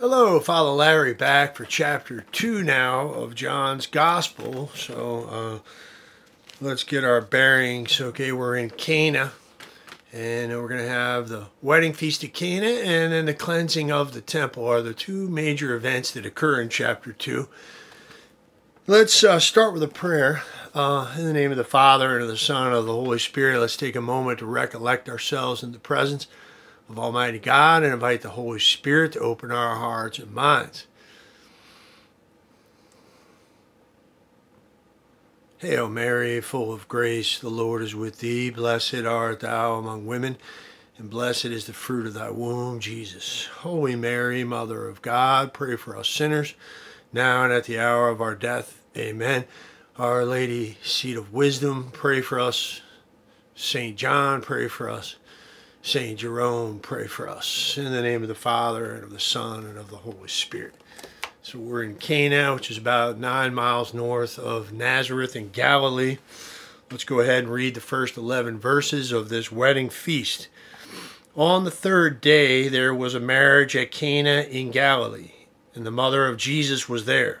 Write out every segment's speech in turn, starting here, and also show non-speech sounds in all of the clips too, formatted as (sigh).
Hello, Father Larry back for chapter 2 now of John's Gospel. So uh, let's get our bearings. Okay, we're in Cana, and we're going to have the wedding feast of Cana and then the cleansing of the temple are the two major events that occur in chapter 2. Let's uh, start with a prayer. Uh, in the name of the Father, and of the Son, and of the Holy Spirit, let's take a moment to recollect ourselves in the presence of Almighty God and invite the Holy Spirit to open our hearts and minds. Hail Mary, full of grace, the Lord is with thee. Blessed art thou among women, and blessed is the fruit of thy womb, Jesus. Holy Mary, Mother of God, pray for us sinners, now and at the hour of our death. Amen. Our Lady, seat of wisdom, pray for us. St. John, pray for us. St. Jerome, pray for us. In the name of the Father, and of the Son, and of the Holy Spirit. So we're in Cana, which is about nine miles north of Nazareth in Galilee. Let's go ahead and read the first 11 verses of this wedding feast. On the third day, there was a marriage at Cana in Galilee, and the mother of Jesus was there.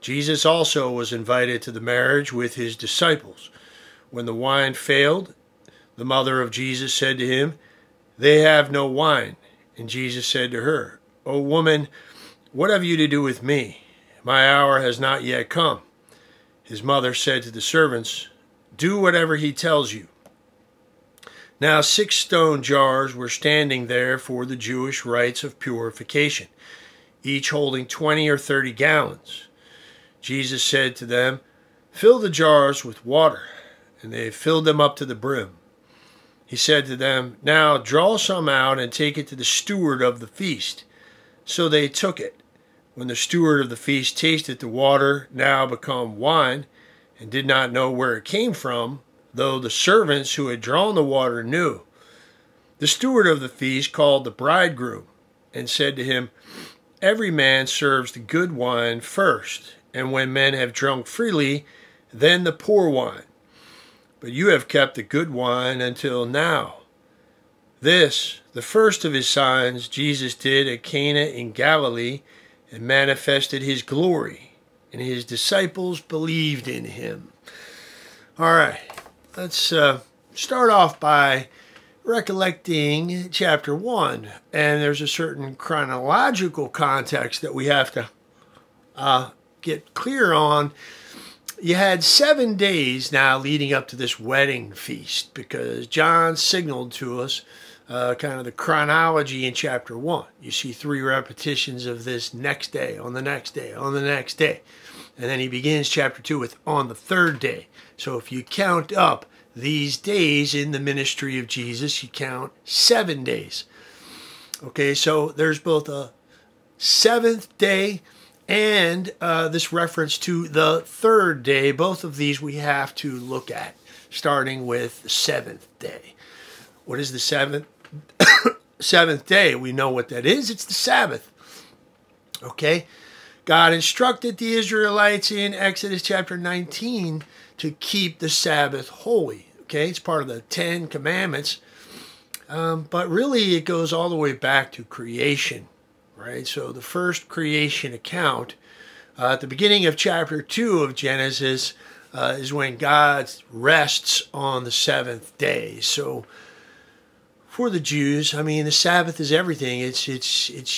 Jesus also was invited to the marriage with his disciples. When the wine failed, the mother of Jesus said to him, They have no wine. And Jesus said to her, O woman, what have you to do with me? My hour has not yet come. His mother said to the servants, Do whatever he tells you. Now six stone jars were standing there for the Jewish rites of purification, each holding twenty or thirty gallons. Jesus said to them, Fill the jars with water. And they filled them up to the brim. He said to them, Now draw some out and take it to the steward of the feast. So they took it. When the steward of the feast tasted the water, now become wine, and did not know where it came from, though the servants who had drawn the water knew, the steward of the feast called the bridegroom and said to him, Every man serves the good wine first, and when men have drunk freely, then the poor wine but you have kept the good wine until now. This, the first of his signs, Jesus did at Cana in Galilee and manifested his glory, and his disciples believed in him. All right, let's uh, start off by recollecting chapter 1. And there's a certain chronological context that we have to uh, get clear on you had seven days now leading up to this wedding feast because John signaled to us uh, kind of the chronology in chapter one. You see three repetitions of this next day, on the next day, on the next day. And then he begins chapter two with on the third day. So if you count up these days in the ministry of Jesus, you count seven days. Okay, so there's both a seventh day and uh, this reference to the third day. Both of these we have to look at, starting with the seventh day. What is the seventh? (coughs) seventh day. We know what that is. It's the Sabbath. Okay? God instructed the Israelites in Exodus chapter 19 to keep the Sabbath holy. Okay? It's part of the Ten Commandments. Um, but really, it goes all the way back to creation right? So the first creation account uh, at the beginning of chapter 2 of Genesis uh, is when God rests on the seventh day. So for the Jews, I mean, the Sabbath is everything. It's it's it's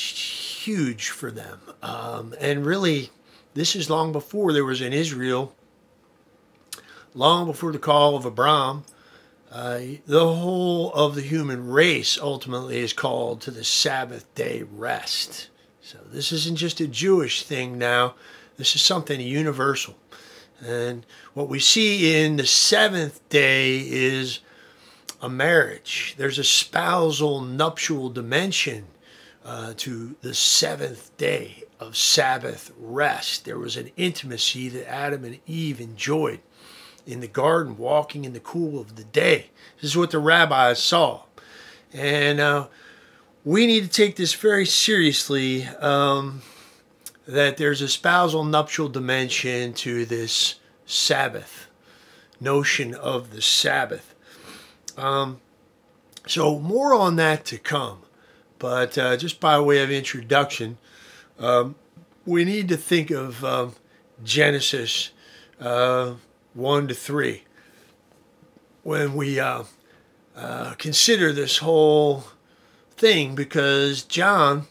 huge for them, um, and really, this is long before there was an Israel. Long before the call of Abram, uh, the whole of the human race ultimately is called to the Sabbath day rest. So this isn't just a Jewish thing now. This is something universal. And what we see in the seventh day is a marriage. There's a spousal nuptial dimension uh, to the seventh day of Sabbath rest. There was an intimacy that Adam and Eve enjoyed in the garden walking in the cool of the day. This is what the rabbis saw. And uh, we need to take this very seriously um, that there's a spousal nuptial dimension to this Sabbath, notion of the Sabbath. Um, so, more on that to come. But uh, just by way of introduction, um, we need to think of um, Genesis uh, 1 to 3 when we uh, uh, consider this whole thing because John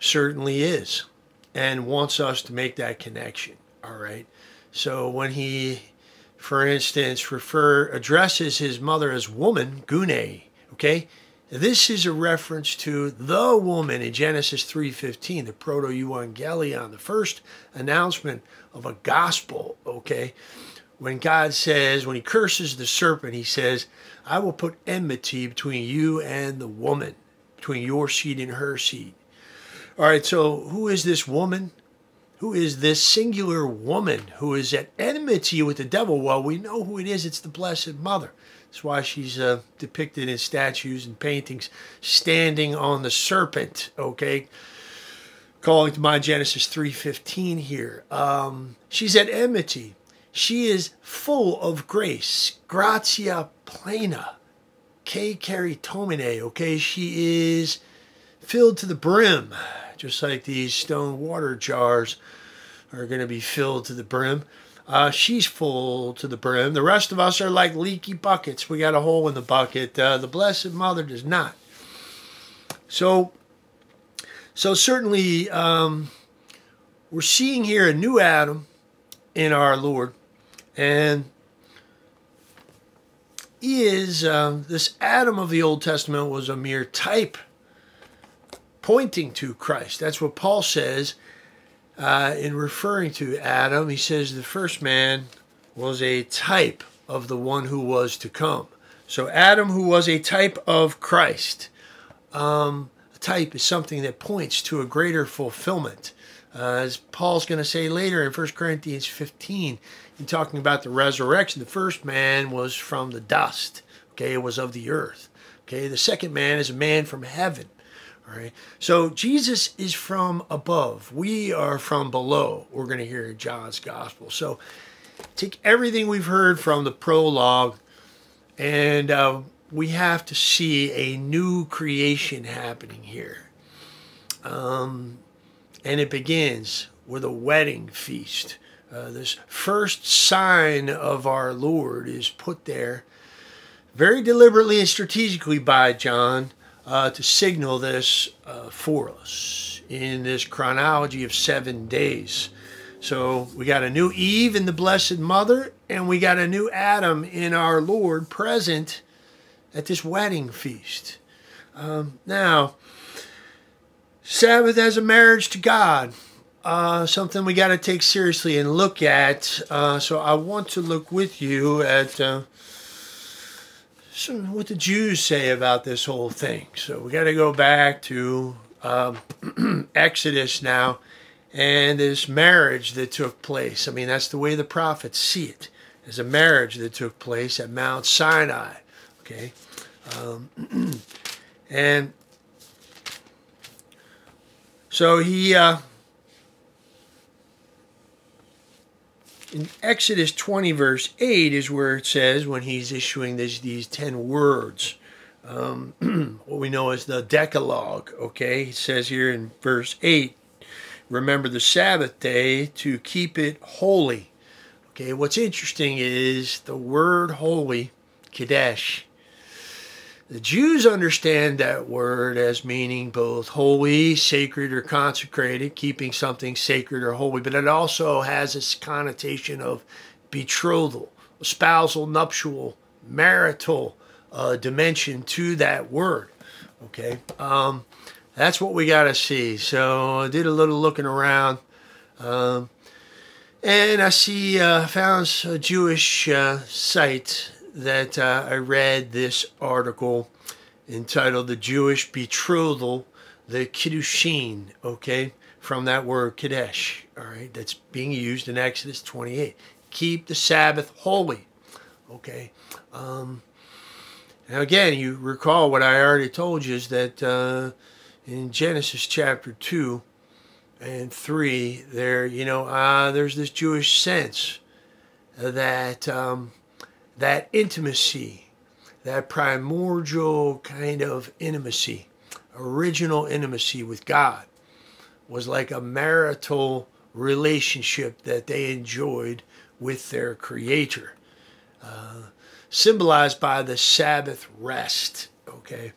certainly is and wants us to make that connection. All right. So when he, for instance, refer addresses his mother as woman, gune, okay, this is a reference to the woman in Genesis 3:15, the proto-evangelion, the first announcement of a gospel, okay? When God says, when he curses the serpent, he says, I will put enmity between you and the woman, between your seed and her seed. All right, so who is this woman? Who is this singular woman who is at enmity with the devil? Well, we know who it is. It's the Blessed Mother. That's why she's uh, depicted in statues and paintings standing on the serpent, okay? Calling to mind Genesis 3.15 here. Um, she's at enmity. She is full of grace. Gratia plena. Kecharitomene, okay? She is filled to the brim, just like these stone water jars are going to be filled to the brim. Uh, she's full to the brim. The rest of us are like leaky buckets. We got a hole in the bucket. Uh, the Blessed Mother does not. So, so certainly, um, we're seeing here a new Adam in our Lord, and is um, this Adam of the Old Testament was a mere type pointing to Christ. That's what Paul says uh, in referring to Adam, he says the first man was a type of the one who was to come. So Adam, who was a type of Christ, um, a type is something that points to a greater fulfillment. Uh, as Paul's going to say later in 1 Corinthians 15, in talking about the resurrection, the first man was from the dust. Okay, it was of the earth. Okay, the second man is a man from heaven. Right. So Jesus is from above. We are from below. We're going to hear John's gospel. So take everything we've heard from the prologue, and uh, we have to see a new creation happening here. Um, and it begins with a wedding feast. Uh, this first sign of our Lord is put there very deliberately and strategically by John uh, to signal this uh, for us in this chronology of seven days. So we got a new Eve in the Blessed Mother, and we got a new Adam in our Lord present at this wedding feast. Um, now, Sabbath as a marriage to God, uh, something we got to take seriously and look at. Uh, so I want to look with you at uh, some, what the Jews say about this whole thing. So we got to go back to um, (clears throat) Exodus now and this marriage that took place. I mean, that's the way the prophets see it as a marriage that took place at Mount Sinai. Okay. Um, (clears throat) and so he. Uh, in Exodus 20, verse 8, is where it says, when he's issuing this, these 10 words, um, (clears throat) what we know as the Decalogue, okay? He says here in verse 8, remember the Sabbath day to keep it holy. Okay, what's interesting is the word holy, Kadesh, the Jews understand that word as meaning both holy, sacred, or consecrated, keeping something sacred or holy, but it also has this connotation of betrothal, spousal, nuptial, marital uh, dimension to that word. Okay, um, that's what we got to see. So I did a little looking around. Um, and I see, uh, found a Jewish uh, site that uh, I read this article entitled The Jewish Betrothal, the Kiddushin, okay, from that word Kadesh, all right, that's being used in Exodus 28. Keep the Sabbath holy, okay. Um, now, again, you recall what I already told you is that uh, in Genesis chapter 2 and 3, there, you know, uh, there's this Jewish sense that. Um, that intimacy, that primordial kind of intimacy, original intimacy with God was like a marital relationship that they enjoyed with their Creator, uh, symbolized by the Sabbath rest, okay,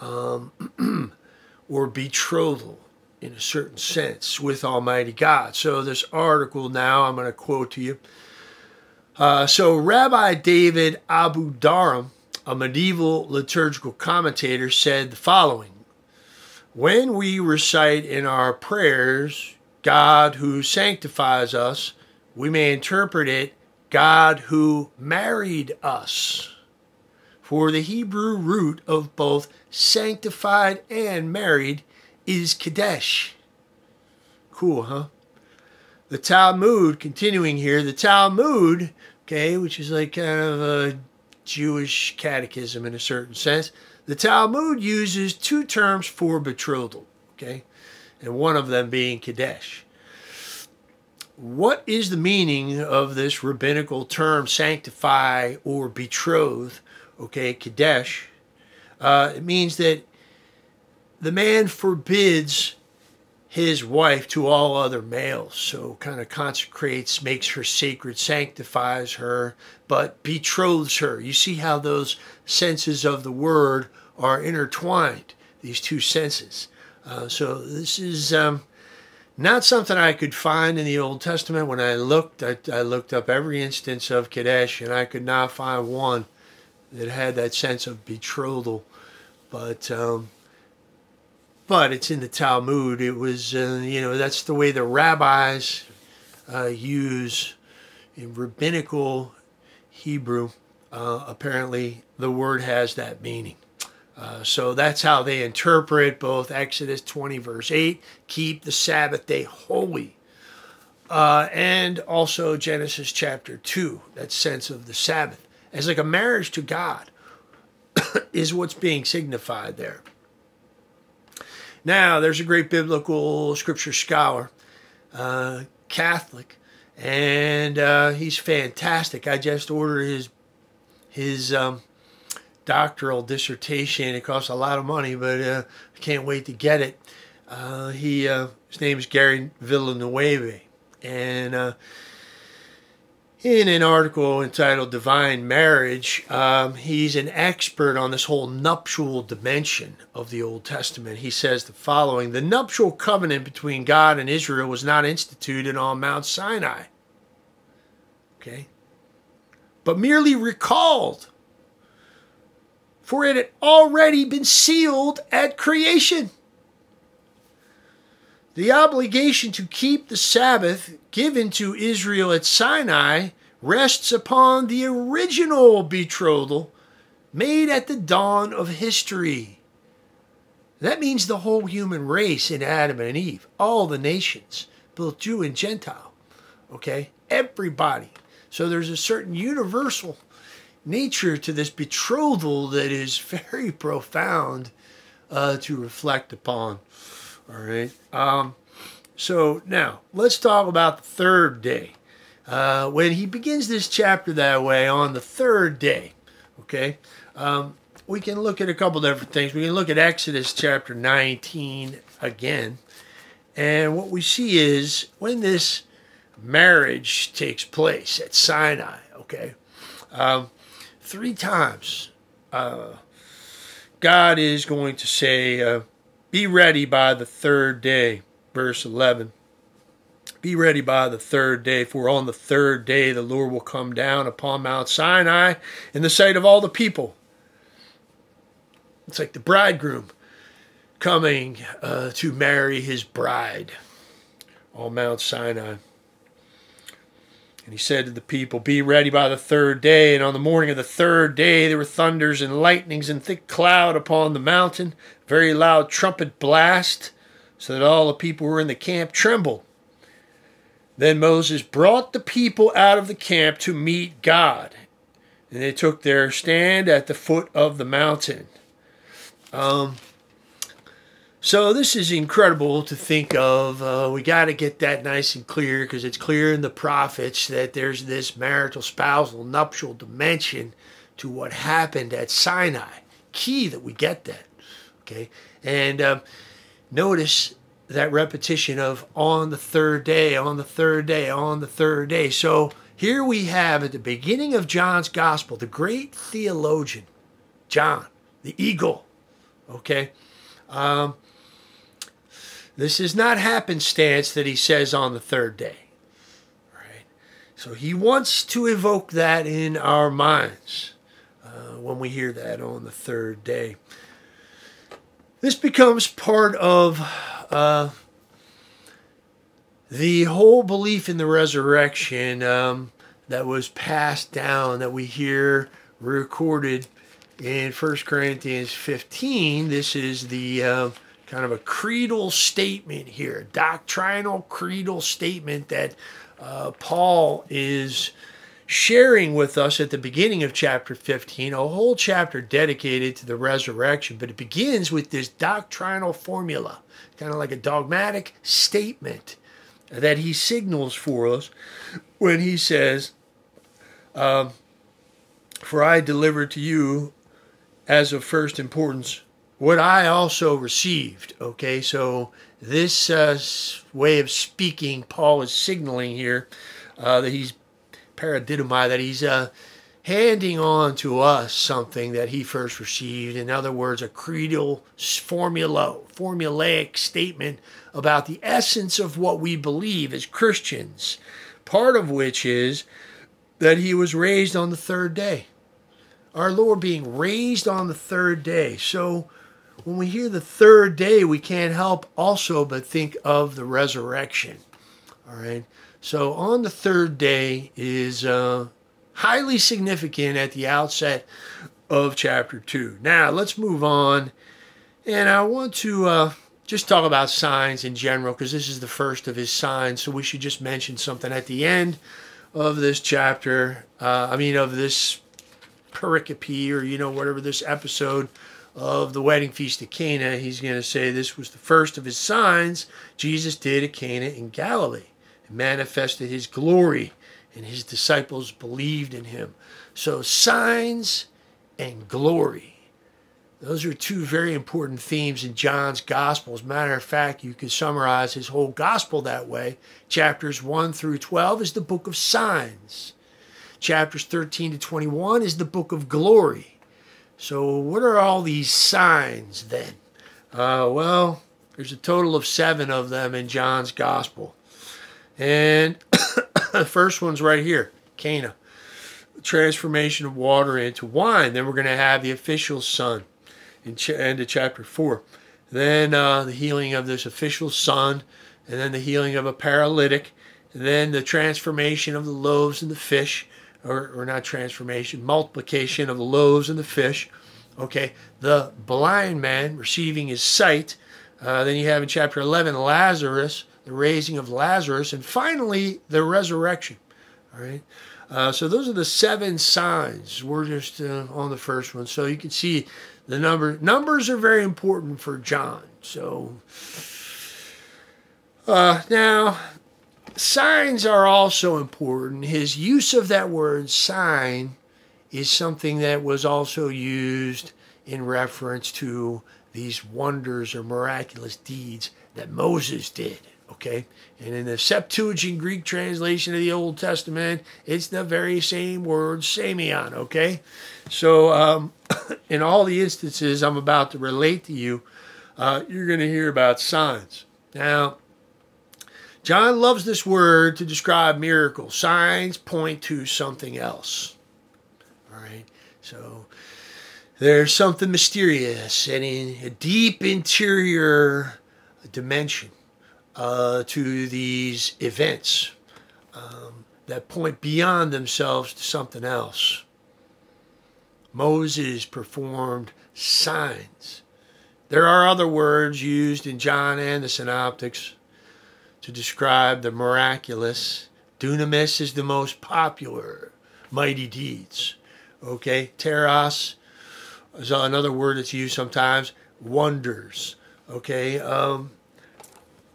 um, (clears throat) or betrothal in a certain sense with Almighty God. So, this article now I'm going to quote to you. Uh, so, Rabbi David Abudarham, a medieval liturgical commentator, said the following When we recite in our prayers, God who sanctifies us, we may interpret it God who married us. For the Hebrew root of both sanctified and married is Kadesh. Cool, huh? The Talmud, continuing here, the Talmud, okay, which is like kind of a Jewish catechism in a certain sense, the Talmud uses two terms for betrothal, okay, and one of them being Kadesh. What is the meaning of this rabbinical term sanctify or betroth, okay, Kadesh? Uh, it means that the man forbids his wife to all other males. So kind of consecrates, makes her sacred, sanctifies her, but betroths her. You see how those senses of the word are intertwined, these two senses. Uh, so this is um, not something I could find in the Old Testament. When I looked, I, I looked up every instance of Kadesh, and I could not find one that had that sense of betrothal. But um, but it's in the Talmud. It was, uh, you know, that's the way the rabbis uh, use in rabbinical Hebrew. Uh, apparently, the word has that meaning. Uh, so that's how they interpret both Exodus 20, verse 8, keep the Sabbath day holy, uh, and also Genesis chapter 2, that sense of the Sabbath. As like a marriage to God (coughs) is what's being signified there. Now, there's a great biblical scripture scholar, uh, Catholic, and uh, he's fantastic. I just ordered his his um, doctoral dissertation. It costs a lot of money, but uh, I can't wait to get it. Uh, he uh, his name is Gary Villanueva, and uh, in an article entitled Divine Marriage, um, he's an expert on this whole nuptial dimension of the Old Testament. He says the following The nuptial covenant between God and Israel was not instituted on Mount Sinai, okay, but merely recalled, for it had already been sealed at creation. The obligation to keep the Sabbath given to Israel at Sinai rests upon the original betrothal made at the dawn of history. That means the whole human race in Adam and Eve, all the nations, both Jew and Gentile. Okay? Everybody. So there's a certain universal nature to this betrothal that is (laughs) very profound uh, to reflect upon. All right. Um, so now let's talk about the third day. Uh, when he begins this chapter that way on the third day, okay, um, we can look at a couple different things. We can look at Exodus chapter 19 again. And what we see is when this marriage takes place at Sinai, okay, um, three times uh, God is going to say, uh, be ready by the third day, verse 11. Be ready by the third day, for on the third day the Lord will come down upon Mount Sinai in the sight of all the people. It's like the bridegroom coming uh, to marry his bride on Mount Sinai. And he said to the people, Be ready by the third day. And on the morning of the third day, there were thunders and lightnings and thick cloud upon the mountain, very loud trumpet blast, so that all the people who were in the camp trembled. Then Moses brought the people out of the camp to meet God. And they took their stand at the foot of the mountain. Um, so this is incredible to think of. Uh, we got to get that nice and clear because it's clear in the prophets that there's this marital, spousal, nuptial dimension to what happened at Sinai. Key that we get that. Okay. And um, notice that repetition of on the third day, on the third day, on the third day. So here we have at the beginning of John's gospel, the great theologian, John, the eagle. Okay? Um, this is not happenstance that he says on the third day. Right? So he wants to evoke that in our minds uh, when we hear that on the third day. This becomes part of uh, the whole belief in the resurrection um, that was passed down that we hear recorded in 1 Corinthians 15. This is the uh, kind of a creedal statement here, doctrinal creedal statement that uh, Paul is sharing with us at the beginning of chapter 15, a whole chapter dedicated to the resurrection, but it begins with this doctrinal formula, kind of like a dogmatic statement that he signals for us when he says, um, For I delivered to you as of first importance what I also received. Okay, so this uh, way of speaking, Paul is signaling here uh, that he's paradidomai, that he's uh, handing on to us something that he first received. In other words, a creedal formula, formulaic statement about the essence of what we believe as Christians. Part of which is that he was raised on the third day. Our Lord being raised on the third day. So when we hear the third day, we can't help also but think of the resurrection. All right. So on the third day is uh, highly significant at the outset of chapter 2. Now, let's move on. And I want to uh, just talk about signs in general because this is the first of his signs. So we should just mention something at the end of this chapter. Uh, I mean, of this pericope or, you know, whatever this episode of the wedding feast at Cana. He's going to say this was the first of his signs Jesus did at Cana in Galilee manifested his glory, and his disciples believed in him. So, signs and glory. Those are two very important themes in John's gospel. As a matter of fact, you could summarize his whole gospel that way. Chapters 1 through 12 is the book of signs. Chapters 13 to 21 is the book of glory. So, what are all these signs then? Uh, well, there's a total of seven of them in John's gospel. And (coughs) the first one's right here, Cana. Transformation of water into wine. Then we're going to have the official son in ch- into chapter 4. Then uh, the healing of this official son, and then the healing of a paralytic, and then the transformation of the loaves and the fish, or, or not transformation, multiplication of the loaves and the fish. Okay, the blind man receiving his sight. Uh, then you have in chapter 11 Lazarus the raising of Lazarus, and finally the resurrection. All right. Uh, so those are the seven signs. We're just uh, on the first one, so you can see the number. Numbers are very important for John. So uh, now, signs are also important. His use of that word "sign" is something that was also used in reference to these wonders or miraculous deeds that Moses did. Okay, and in the Septuagint Greek translation of the Old Testament, it's the very same word, semeion. Okay, so um, (coughs) in all the instances I'm about to relate to you, uh, you're going to hear about signs. Now, John loves this word to describe miracles. Signs point to something else. All right, so there's something mysterious and in a deep interior dimension uh, to these events um, that point beyond themselves to something else. Moses performed signs. There are other words used in John and the Synoptics to describe the miraculous. Dunamis is the most popular, mighty deeds. Okay, teras is another word that's used sometimes. Wonders. Okay, um,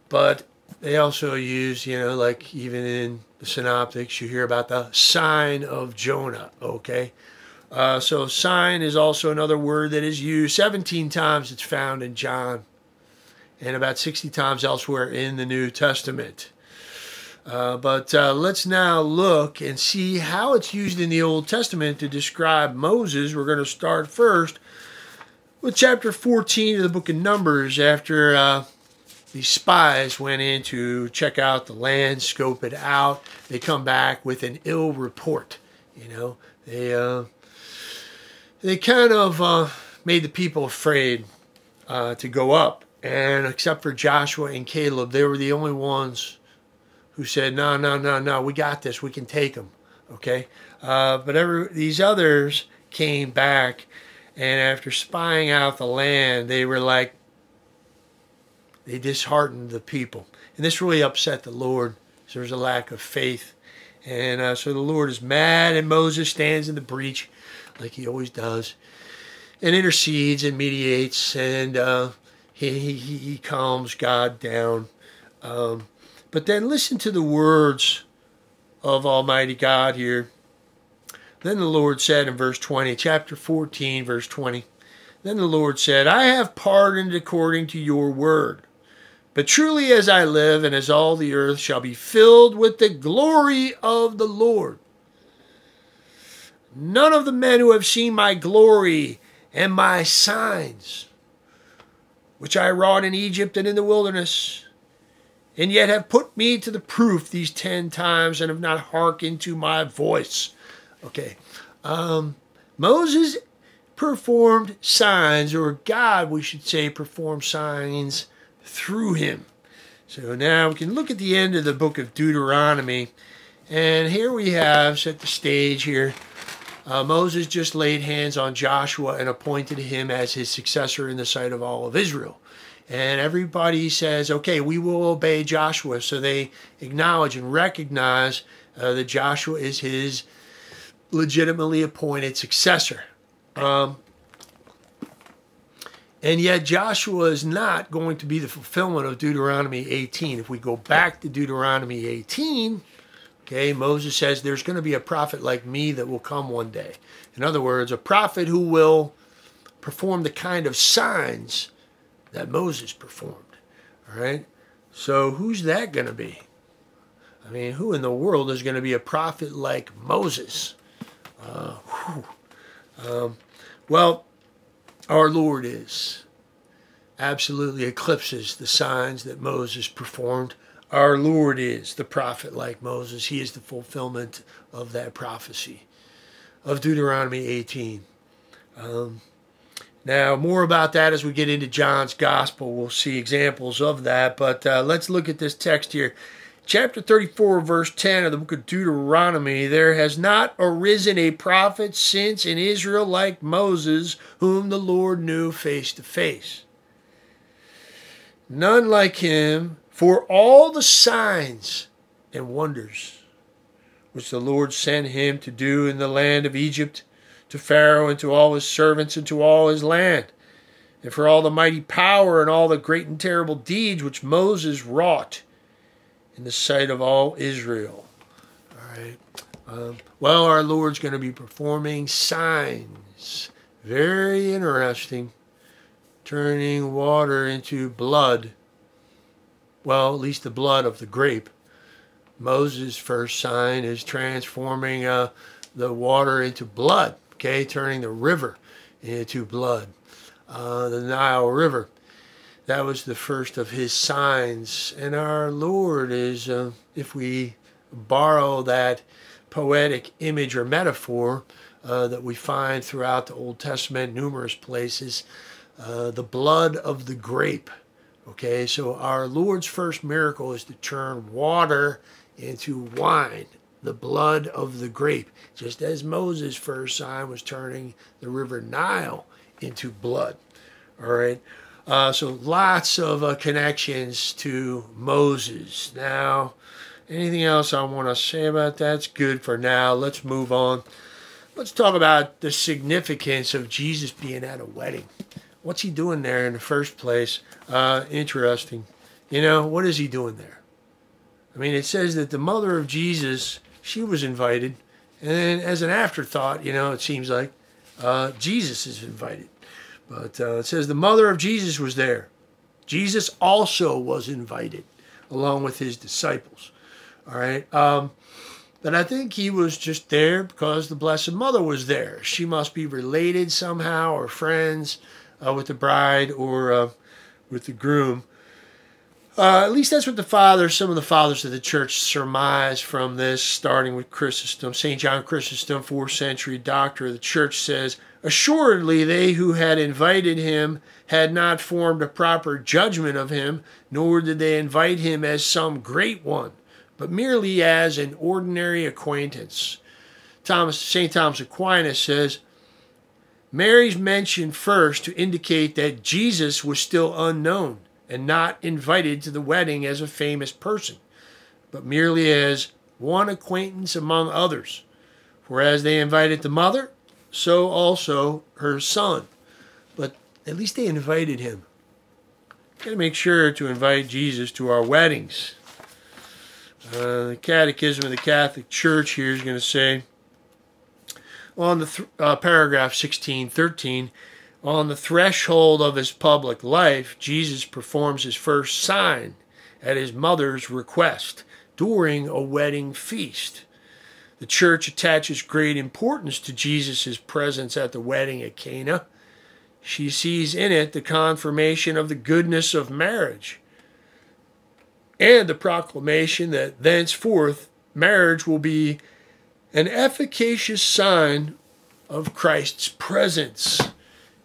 but they also use, you know, like even in the synoptics, you hear about the sign of Jonah, okay? Uh, so sign is also another word that is used 17 times. It's found in John. And about 60 times elsewhere in the New Testament. Uh, but uh, let's now look and see how it's used in the Old Testament to describe Moses. We're going to start first with chapter 14 of the book of Numbers after uh, the spies went in to check out the land, scope it out. They come back with an ill report. You know, they uh, they kind of uh, made the people afraid uh, to go up, and except for Joshua and Caleb, they were the only ones who said, "No, no, no, no, we got this. We can take them." Okay, uh, but every, these others came back, and after spying out the land, they were like, they disheartened the people, and this really upset the Lord. So there was a lack of faith, and uh, so the Lord is mad, and Moses stands in the breach, like he always does, and intercedes and mediates, and uh, he, he he calms God down. Um, but then listen to the words of Almighty God here. Then the Lord said in verse 20, chapter 14, verse 20, Then the Lord said, I have pardoned according to your word. But truly as I live, and as all the earth shall be filled with the glory of the Lord. None of the men who have seen my glory and my signs, which I wrought in Egypt and in the wilderness, and yet have put me to the proof these ten times and have not hearkened to my voice. Okay. Um, Moses performed signs, or God, we should say, performed signs through him. So now we can look at the end of the book of Deuteronomy. And here we have set the stage here. Uh, Moses just laid hands on Joshua and appointed him as his successor in the sight of all of Israel and everybody says, okay, we will obey Joshua. So they acknowledge and recognize uh, that Joshua is his legitimately appointed successor. Um, and yet, Joshua is not going to be the fulfillment of Deuteronomy 18. If we go back to Deuteronomy 18, okay, Moses says there's going to be a prophet like me that will come one day. In other words, a prophet who will perform the kind of signs that Moses performed. All right? So who's that going to be? I mean, who in the world is going to be a prophet like Moses? Uh, um, well, our Lord is. Absolutely eclipses the signs that Moses performed. Our Lord is the prophet like Moses. He is the fulfillment of that prophecy of Deuteronomy 18. Um, now, more about that as we get into John's Gospel. We'll see examples of that. But uh, let's look at this text here. Chapter 34, verse 10 of the book of Deuteronomy There has not arisen a prophet since in Israel like Moses, whom the Lord knew face to face. None like him for all the signs and wonders which the Lord sent him to do in the land of Egypt to Pharaoh and to all his servants and to all his land, and for all the mighty power and all the great and terrible deeds which Moses wrought in the sight of all Israel. All right. Um, well, our Lord's going to be performing signs. Very interesting. Turning water into blood. Well, at least the blood of the grape. Moses' first sign is transforming uh, the water into blood okay, turning the river into blood, uh, the Nile River. That was the first of his signs. And our Lord is, uh, if we borrow that poetic image or metaphor uh, that we find throughout the Old Testament, numerous places, uh, the blood of the grape. Okay, so our Lord's first miracle is to turn water into wine the blood of the grape, just as Moses' first sign was turning the river Nile into blood. All right. Uh, so lots of uh, connections to Moses. Now, anything else I want to say about that's good for now. Let's move on. Let's talk about the significance of Jesus being at a wedding. What's he doing there in the first place? Uh, interesting. You know, what is he doing there? I mean, it says that the mother of Jesus she was invited. And then as an afterthought, you know, it seems like uh, Jesus is invited. But uh, it says the mother of Jesus was there. Jesus also was invited along with his disciples. All right. Um, but I think he was just there because the Blessed Mother was there. She must be related somehow or friends uh, with the bride or uh, with the groom. Uh, at least that's what the fathers, some of the fathers of the church surmise from this, starting with Chrysostom. St. John Chrysostom, 4th century doctor of the church, says, Assuredly, they who had invited him had not formed a proper judgment of him, nor did they invite him as some great one but merely as an ordinary acquaintance. Thomas, St. Thomas Aquinas says, Mary's mentioned first to indicate that Jesus was still unknown and not invited to the wedding as a famous person, but merely as one acquaintance among others. For as they invited the mother, so also her son. But at least they invited him. Got to make sure to invite Jesus to our weddings. Uh, the Catechism of the Catholic Church here is going to say on the th- uh, paragraph 1613 on the threshold of his public life jesus performs his first sign at his mother's request during a wedding feast. The church attaches great importance to jesus' presence at the wedding at cana. She sees in it the confirmation of the goodness of marriage and the proclamation that thenceforth marriage will be an efficacious sign of Christ's presence.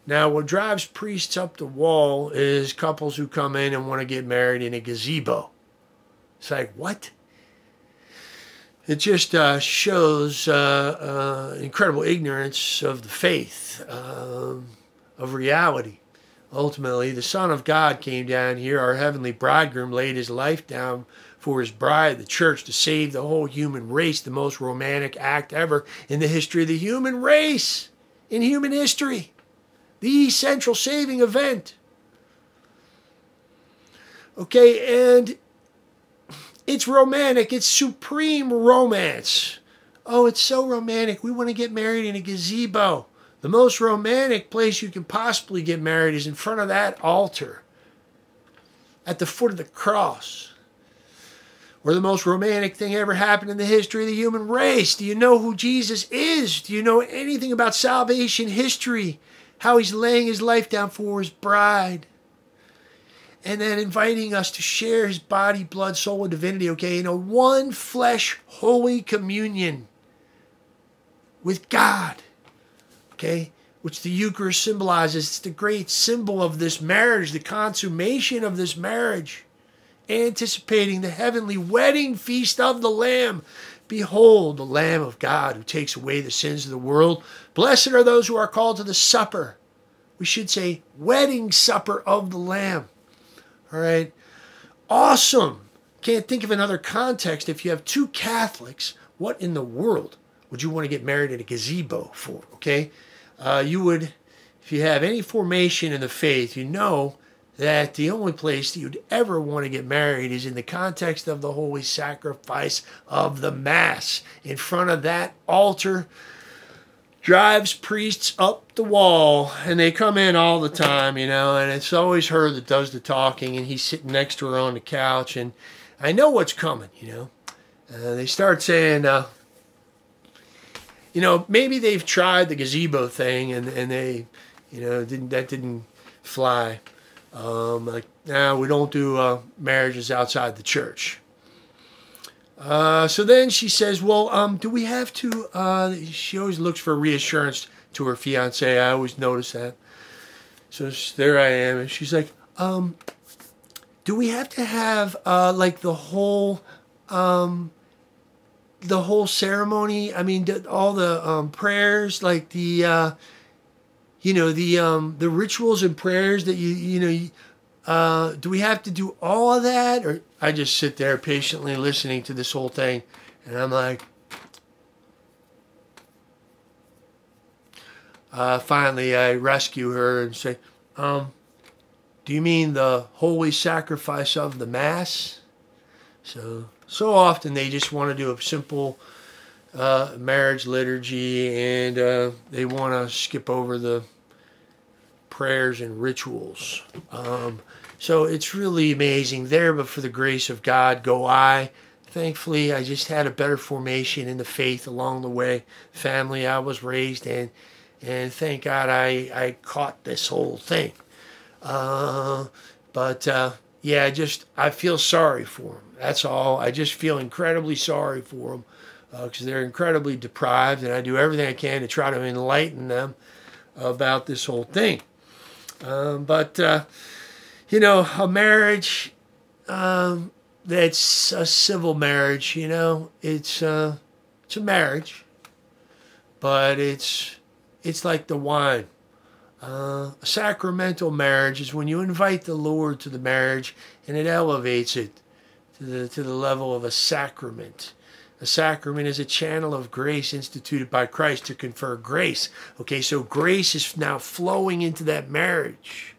Now, what drives priests up the wall is couples who come in and want to get married in a gazebo. It's like, what? It just uh, shows uh, uh, incredible ignorance of the faith, um, of reality. Ultimately, the Son of God came down here. Our heavenly bridegroom laid his life down for his bride, the church, to save the whole human race, the most romantic act ever in the history of the human race, in human history. The central saving event. Okay, and it's romantic, it's supreme romance. Oh, it's so romantic. We want to get married in a gazebo. The most romantic place you can possibly get married is in front of that altar at the foot of the cross. Where the most romantic thing ever happened in the history of the human race. Do you know who Jesus is? Do you know anything about salvation history? How he's laying his life down for his bride. And then inviting us to share his body, blood, soul, and divinity, okay, in a one flesh holy communion with God okay, which the Eucharist symbolizes. It's the great symbol of this marriage, the consummation of this marriage, anticipating the heavenly wedding feast of the Lamb. Behold, the Lamb of God who takes away the sins of the world. Blessed are those who are called to the supper. We should say, wedding supper of the Lamb. All right. Awesome. Can't think of another context. If you have two Catholics, what in the world would you want to get married at a gazebo for? Okay uh, you would, if you have any formation in the faith, you know that the only place that you'd ever want to get married is in the context of the holy sacrifice of the Mass. In front of that altar, drives priests up the wall, and they come in all the time, you know, and it's always her that does the talking, and he's sitting next to her on the couch, and I know what's coming, you know. Uh, they start saying, uh, you know, maybe they've tried the gazebo thing and, and they, you know, didn't that didn't fly. Um, like, now nah, we don't do uh, marriages outside the church. Uh, so then she says, well, um, do we have to, uh, she always looks for reassurance to her fiance. I always notice that. So there I am. And she's like, um, do we have to have, uh, like the whole, um, the whole ceremony. I mean, all the um, prayers, like the, uh, you know, the um, the rituals and prayers that you you know. Uh, do we have to do all of that, or I just sit there patiently listening to this whole thing, and I'm like, uh, finally I rescue her and say, um, "Do you mean the holy sacrifice of the mass?" So so often they just want to do a simple uh, marriage liturgy and uh, they want to skip over the prayers and rituals. Um, So it's really amazing there, but for the grace of God, go I. Thankfully, I just had a better formation in the faith along the way, family I was raised in, and thank God I, I caught this whole thing. Uh, but yeah, just I feel sorry for them. That's all. I just feel incredibly sorry for them because uh, they're incredibly deprived, and I do everything I can to try to enlighten them about this whole thing. Um, but uh, you know, a marriage um, that's a civil marriage. You know, it's uh, it's a marriage, but it's it's like the wine. Uh, a sacramental marriage is when you invite the Lord to the marriage and it elevates it to the, to the level of a sacrament. A sacrament is a channel of grace instituted by Christ to confer grace. Okay, so grace is now flowing into that marriage.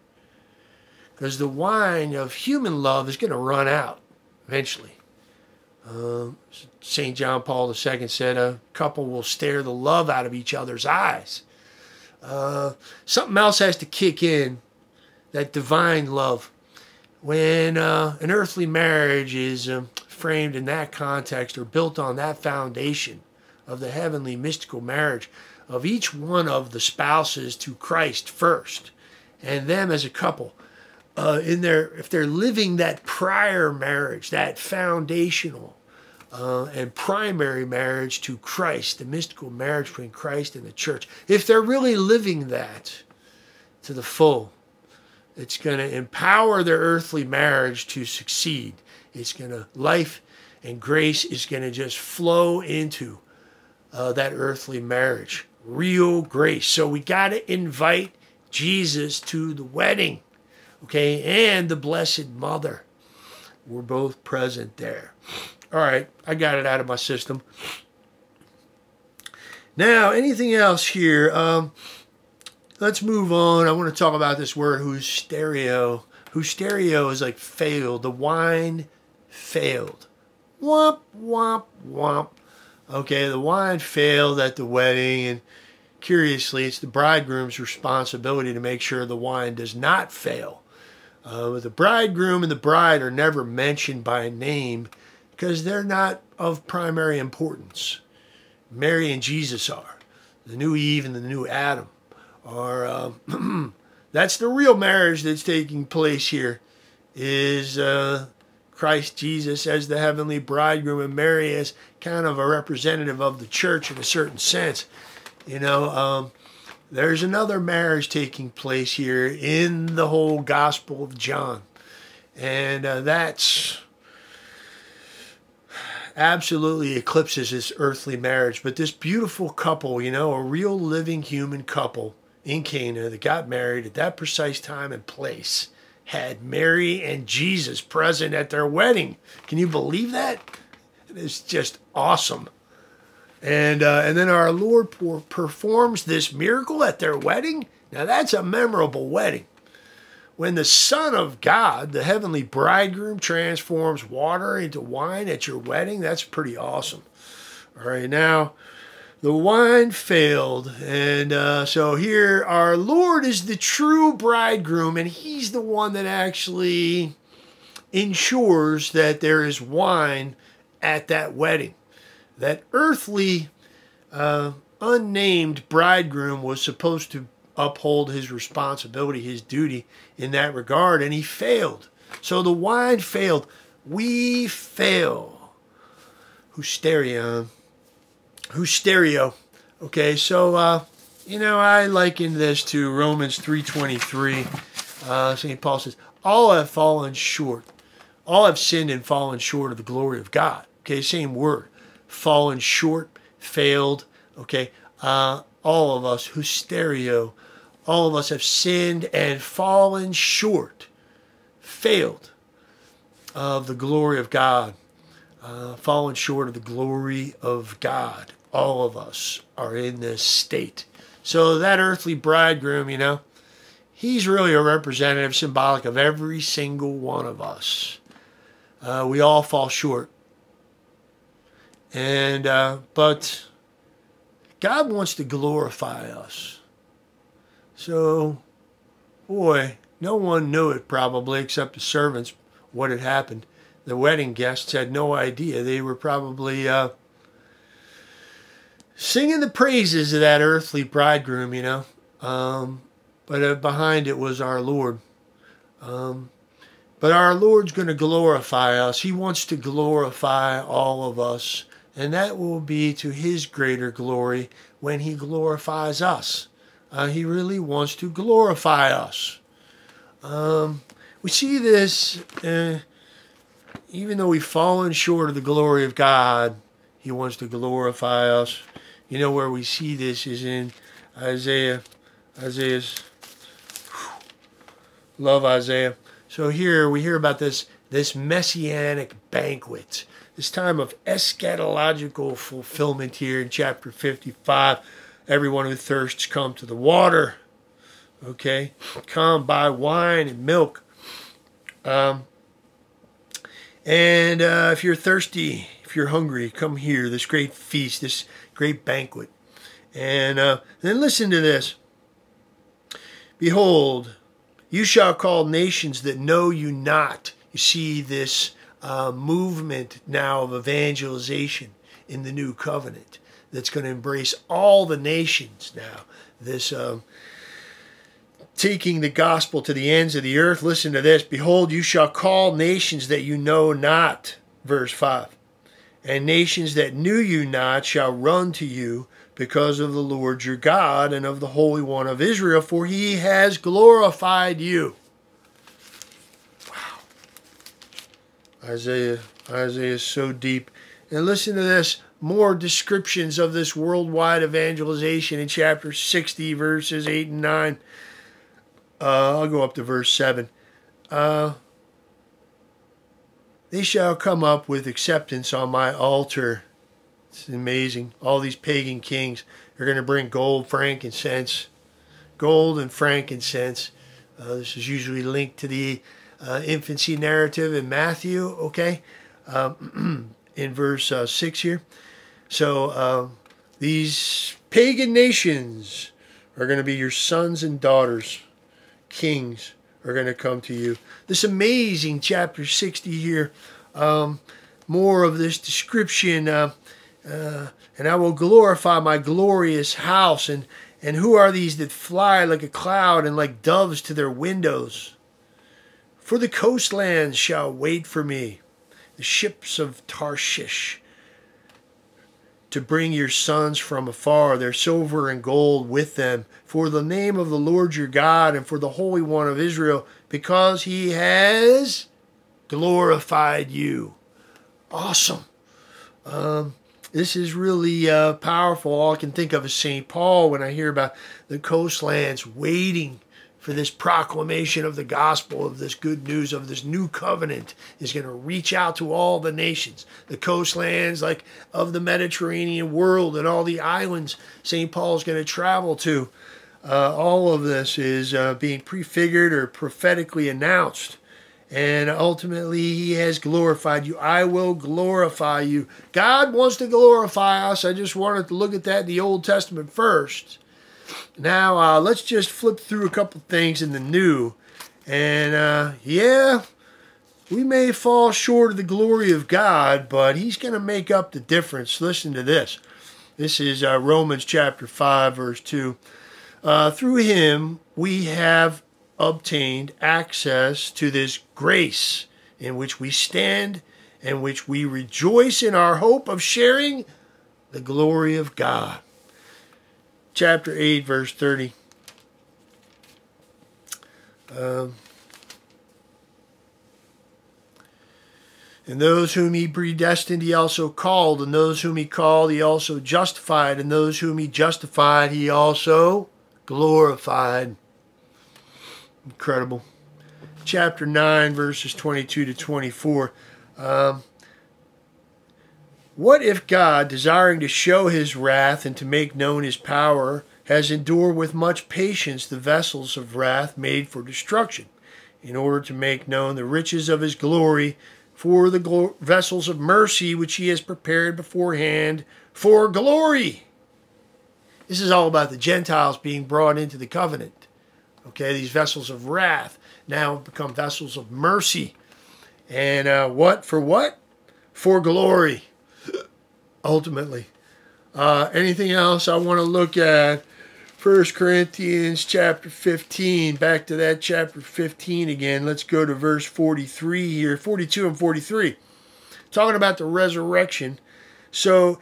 Because the wine of human love is going to run out eventually. Uh, St. John Paul II said a couple will stare the love out of each other's eyes. Uh, something else has to kick in that divine love. When uh, an earthly marriage is um, framed in that context or built on that foundation of the heavenly mystical marriage of each one of the spouses to Christ first and them as a couple. Uh, in their if they're living that prior marriage, that foundational uh, and primary marriage to Christ, the mystical marriage between Christ and the church, if they're really living that to the full, it's going to empower their earthly marriage to succeed. It's going to, life and grace is going to just flow into uh, that earthly marriage. Real grace. So we got to invite Jesus to the wedding, okay, and the Blessed Mother. We're both present there. All right, I got it out of my system. Now, anything else here? Um, let's move on. I want to talk about this word hysterio. Hysterio is like failed. The wine failed. Womp, womp, womp. Okay, the wine failed at the wedding, and curiously, it's the bridegroom's responsibility to make sure the wine does not fail. Uh, the bridegroom and the bride are never mentioned by name because they're not of primary importance. Mary and Jesus are. The new Eve and the new Adam are. Uh, (clears throat) that's the real marriage that's taking place here. Is uh, Christ Jesus as the heavenly bridegroom and Mary as kind of a representative of the church in a certain sense. You know, um, there's another marriage taking place here in the whole Gospel of John. And uh, that's absolutely eclipses this earthly marriage. But this beautiful couple, you know, a real living human couple in Cana that got married at that precise time and place had Mary and Jesus present at their wedding. Can you believe that? It is just awesome. And uh, and then our Lord performs this miracle at their wedding. Now that's a memorable wedding when the Son of God, the heavenly bridegroom, transforms water into wine at your wedding, that's pretty awesome. All right, now the wine failed. And uh, so here, our Lord is the true bridegroom, and He's the one that actually ensures that there is wine at that wedding. That earthly, uh, unnamed bridegroom was supposed to uphold his responsibility, his duty in that regard, and he failed. So the wine failed. We fail. Hysteria. Hysterio. Okay, so uh, you know I liken this to Romans three twenty three. Uh, St. Paul says, "All have fallen short. All have sinned and fallen short of the glory of God." Okay, same word. Fallen short, failed. Okay, uh, all of us, hysterio, all of us have sinned and fallen short, failed of the glory of God, uh, fallen short of the glory of God. All of us are in this state. So that earthly bridegroom, you know, he's really a representative, symbolic of every single one of us. Uh, we all fall short. And, uh, but God wants to glorify us. So, boy, No one knew it probably except the servants what had happened. The wedding guests had no idea. They were probably uh, singing the praises of that earthly bridegroom, you know. Um, but uh, behind it was our Lord. Um, but our Lord's going to glorify us. He wants to glorify all of us. And that will be to His greater glory when He glorifies us. Uh, he really wants to glorify us. Um, we see this, uh, even though we've fallen short of the glory of God, He wants to glorify us. You know where we see this is in Isaiah. Isaiah's. Love Isaiah. So here we hear about this this messianic banquet, this time of eschatological fulfillment here in chapter 55. Everyone who thirsts come to the water. Okay, come buy wine and milk. Um, and uh, if you're thirsty, if you're hungry, come here. This great feast, this great banquet. And uh, then listen to this. Behold, you shall call nations that know you not. You see this uh, movement now of evangelization in the new covenant that's going to embrace all the nations now. This um, taking the gospel to the ends of the earth. Listen to this. Behold, you shall call nations that you know not. Verse 5. And nations that knew you not shall run to you because of the Lord your God and of the Holy One of Israel, for he has glorified you. Wow. Isaiah, Isaiah is so deep. And listen to this more descriptions of this worldwide evangelization in chapter 60, verses 8 and 9. Uh, I'll go up to verse 7. Uh, they shall come up with acceptance on my altar it's amazing. All these pagan kings are going to bring gold, frankincense, gold and frankincense. Uh, this is usually linked to the uh, infancy narrative in Matthew, okay, um, (clears throat) in verse uh, 6 here. So uh, these pagan nations are going to be your sons and daughters, kings are going to come to you. This amazing chapter 60 here, um, more of this description. Uh, uh, and I will glorify my glorious house. And, and who are these that fly like a cloud and like doves to their windows? For the coastlands shall wait for me, the ships of Tarshish, to bring your sons from afar, their silver and gold with them, for the name of the Lord your God and for the Holy One of Israel, because he has glorified you. Awesome. Um, this is really uh, powerful. All I can think of is St. Paul when I hear about the coastlands waiting for this proclamation of the gospel, of this good news, of this new covenant is going to reach out to all the nations, the coastlands like of the Mediterranean world and all the islands St. Paul is going to travel to. Uh, all of this is uh, being prefigured or prophetically announced and ultimately he has glorified you. I will glorify you. God wants to glorify us. I just wanted to look at that in the Old Testament first. Now, uh, let's just flip through a couple things in the New. And uh, yeah, we may fall short of the glory of God, but he's going to make up the difference. Listen to this. This is uh, Romans chapter 5, verse 2. Uh, through him we have obtained access to this grace in which we stand and which we rejoice in our hope of sharing the glory of God. Chapter 8, verse 30. Um, and those whom he predestined, he also called. And those whom he called, he also justified. And those whom he justified, he also glorified. Incredible. Chapter 9, verses 22 to 24. Um, what if God, desiring to show his wrath and to make known his power, has endured with much patience the vessels of wrath made for destruction, in order to make known the riches of his glory for the vessels of mercy which he has prepared beforehand for glory? This is all about the Gentiles being brought into the covenant. Okay, these vessels of wrath. now become vessels of mercy. And uh, what? For what? For glory, ultimately. Uh, anything else I want to look at? First Corinthians chapter 15. Back to that chapter 15 again. Let's go to verse 43 here, 42 and 43. Talking about the resurrection. So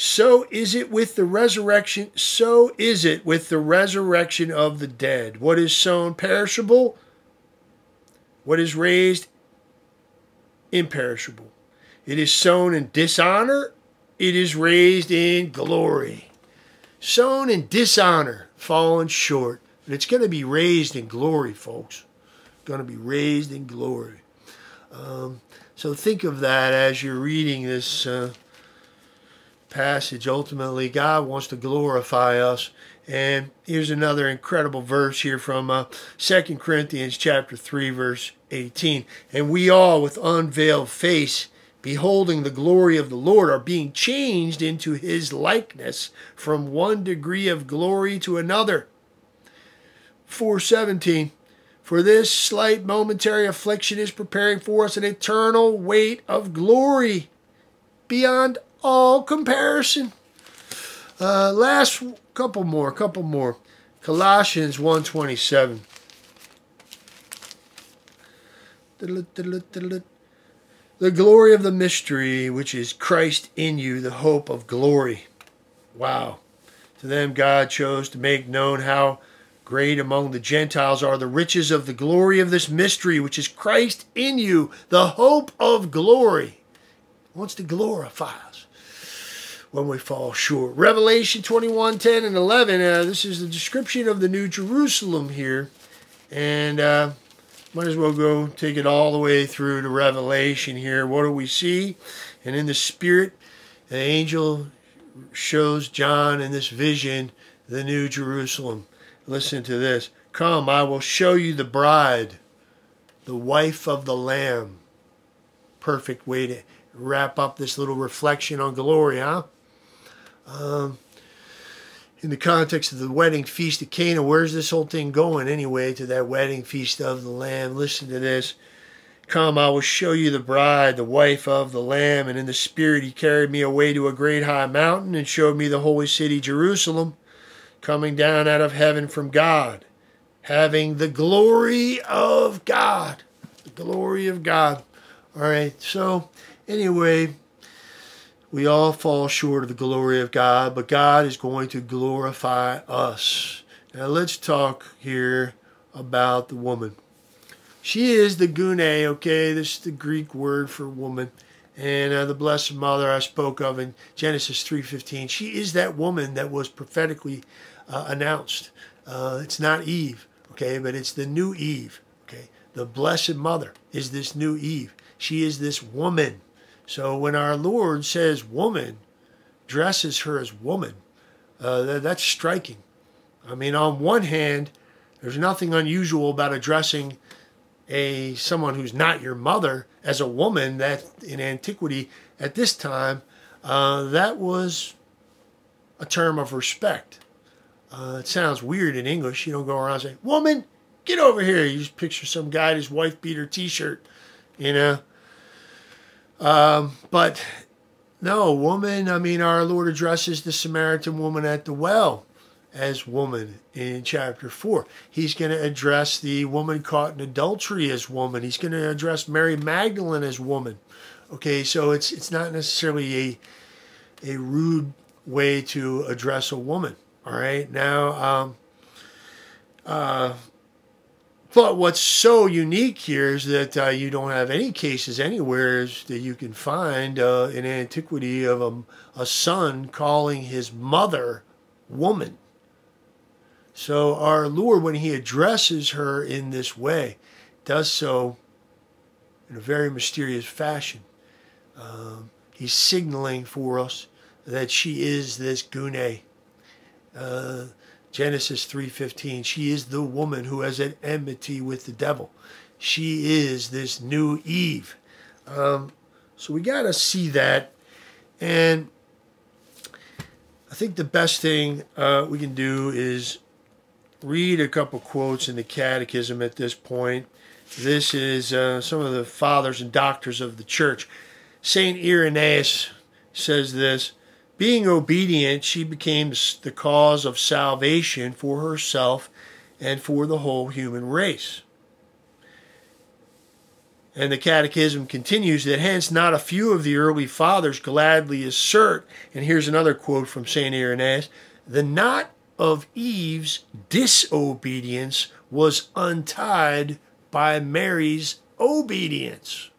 so is it with the resurrection, so is it with the resurrection of the dead. What is sown perishable, what is raised imperishable. It is sown in dishonor, it is raised in glory. Sown in dishonor, fallen short. And it's going to be raised in glory, folks. Going to be raised in glory. Um, so think of that as you're reading this. Uh, passage. Ultimately, God wants to glorify us. And here's another incredible verse here from uh, 2 Corinthians chapter 3, verse 18. And we all, with unveiled face, beholding the glory of the Lord, are being changed into his likeness from one degree of glory to another. 417. For this slight momentary affliction is preparing for us an eternal weight of glory beyond all comparison. Uh, last couple more, couple more. Colossians 1.27. The glory of the mystery, which is Christ in you, the hope of glory. Wow. To them God chose to make known how great among the Gentiles are the riches of the glory of this mystery, which is Christ in you, the hope of glory. He wants to glorify us when we fall short. Revelation 21 10 and 11. Uh, this is the description of the New Jerusalem here. And uh, might as well go take it all the way through to Revelation here. What do we see? And in the Spirit, the angel shows John in this vision the New Jerusalem. Listen to this. Come, I will show you the bride, the wife of the Lamb. Perfect way to wrap up this little reflection on glory, huh? Um, in the context of the wedding feast of Cana, where's this whole thing going anyway to that wedding feast of the Lamb? Listen to this. Come, I will show you the bride, the wife of the Lamb. And in the Spirit, he carried me away to a great high mountain and showed me the holy city, Jerusalem, coming down out of heaven from God, having the glory of God. The glory of God. All right, so anyway, we all fall short of the glory of God, but God is going to glorify us. Now let's talk here about the woman. She is the gune, okay? This is the Greek word for woman. And uh, the Blessed Mother I spoke of in Genesis 3.15, she is that woman that was prophetically uh, announced. Uh, it's not Eve, okay, but it's the new Eve, okay? The Blessed Mother is this new Eve. She is this woman so when our Lord says woman, dresses her as woman, uh, that, that's striking. I mean, on one hand, there's nothing unusual about addressing a someone who's not your mother as a woman. That in antiquity, at this time, uh, that was a term of respect. Uh, it sounds weird in English. You don't go around saying, "Woman, get over here." You just picture some guy, in his wife beat her T-shirt, you know. Um, but no, woman, I mean, our Lord addresses the Samaritan woman at the well as woman in chapter 4. He's going to address the woman caught in adultery as woman. He's going to address Mary Magdalene as woman. Okay, so it's it's not necessarily a a rude way to address a woman. All right, now um, uh, but what's so unique here is that uh, you don't have any cases anywhere that you can find uh, in antiquity of a, a son calling his mother woman. So our Lord, when he addresses her in this way, does so in a very mysterious fashion. Um, he's signaling for us that she is this gune. Uh, Genesis 3:15. She is the woman who has an enmity with the devil. She is this new Eve. Um, so we got to see that, and I think the best thing uh, we can do is read a couple quotes in the Catechism at this point. This is uh, some of the fathers and doctors of the church. St. Irenaeus says this Being obedient, she became the cause of salvation for herself and for the whole human race. And the Catechism continues that hence not a few of the early fathers gladly assert, and here's another quote from St. Irenaeus the knot of Eve's disobedience was untied by Mary's obedience.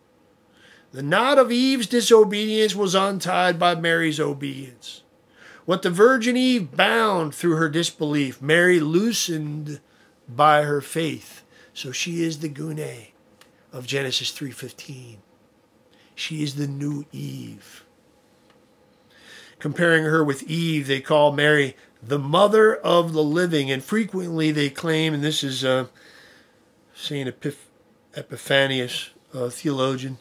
The knot of Eve's disobedience was untied by Mary's obedience. What the Virgin Eve bound through her disbelief, Mary loosened by her faith. So she is the gune of Genesis 3:15. She is the new Eve. Comparing her with Eve, they call Mary the mother of the living, and frequently they claim, and this is uh, Saint Epiph- Epiphanius, a theologian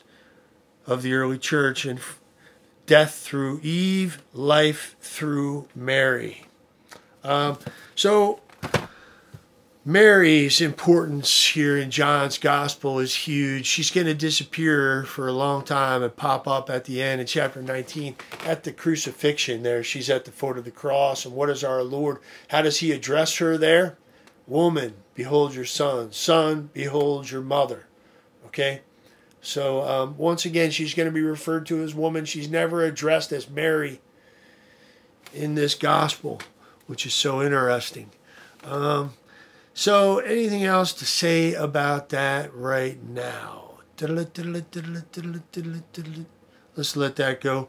of the early church, and death through Eve, life through Mary. Um, so Mary's importance here in John's gospel is huge. She's going to disappear for a long time and pop up at the end in chapter 19 at the crucifixion there. She's at the foot of the cross. And what is our Lord? How does he address her there? Woman, behold your son. Son, behold your mother. Okay? So um, once again, she's going to be referred to as woman. She's never addressed as Mary in this gospel, which is so interesting. Um, so, anything else to say about that right now? Let's let that go.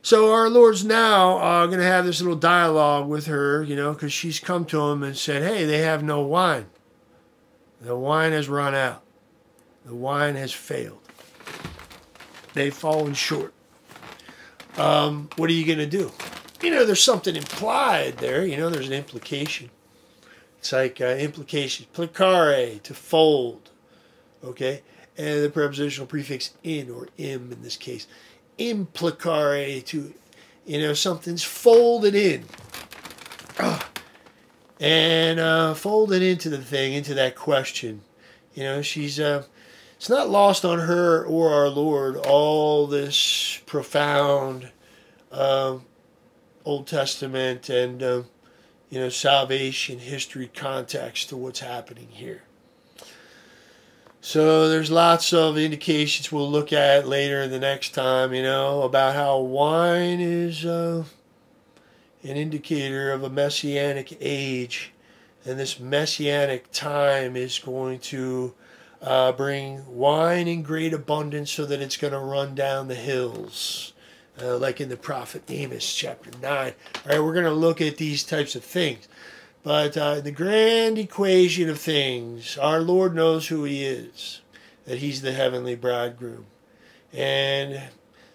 So, our Lord's now uh, going to have this little dialogue with her, you know, because she's come to him and said, Hey, they have no wine. The wine has run out, the wine has failed. They've fallen short. Um, what are you going to do? You know, there's something implied there, you know, there's an implication. It's like uh, implications. Plicare, to fold. Okay? And the prepositional prefix in or im in this case. Implicare, to, you know, something's folded in. Ah. And uh, folded into the thing, into that question. You know, she's, uh, it's not lost on her or our Lord all this profound uh, Old Testament and uh, you know, salvation history context to what's happening here. So there's lots of indications we'll look at later in the next time, you know, about how wine is uh, an indicator of a messianic age. And this messianic time is going to uh, bring wine in great abundance so that it's going to run down the hills uh, like in the prophet Amos chapter 9. All right, we're going to look at these types of things. But uh, the grand equation of things, our Lord knows who He is, that He's the heavenly bridegroom. And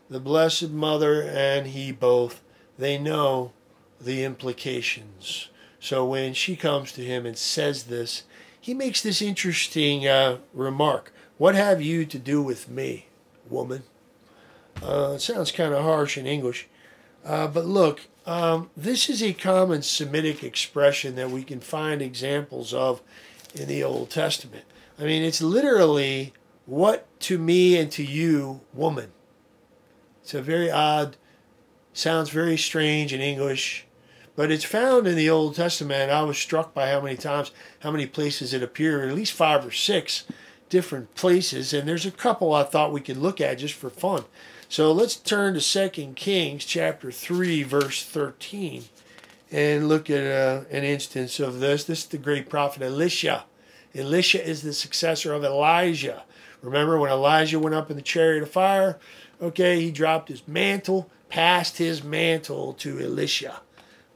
the Blessed Mother and He both, they know the implications. So when she comes to Him and says this, He makes this interesting uh, remark What have you to do with me, woman? Uh, it sounds kind of harsh in English. Uh, but look, um, this is a common Semitic expression that we can find examples of in the Old Testament. I mean, it's literally what to me and to you, woman. It's a very odd, sounds very strange in English, but it's found in the Old Testament. I was struck by how many times, how many places it appeared, at least five or six different places. And there's a couple I thought we could look at just for fun. So let's turn to 2 Kings chapter 3, verse 13, and look at uh, an instance of this. This is the great prophet Elisha. Elisha is the successor of Elijah. Remember when Elijah went up in the chariot of fire? Okay, he dropped his mantle, passed his mantle to Elisha.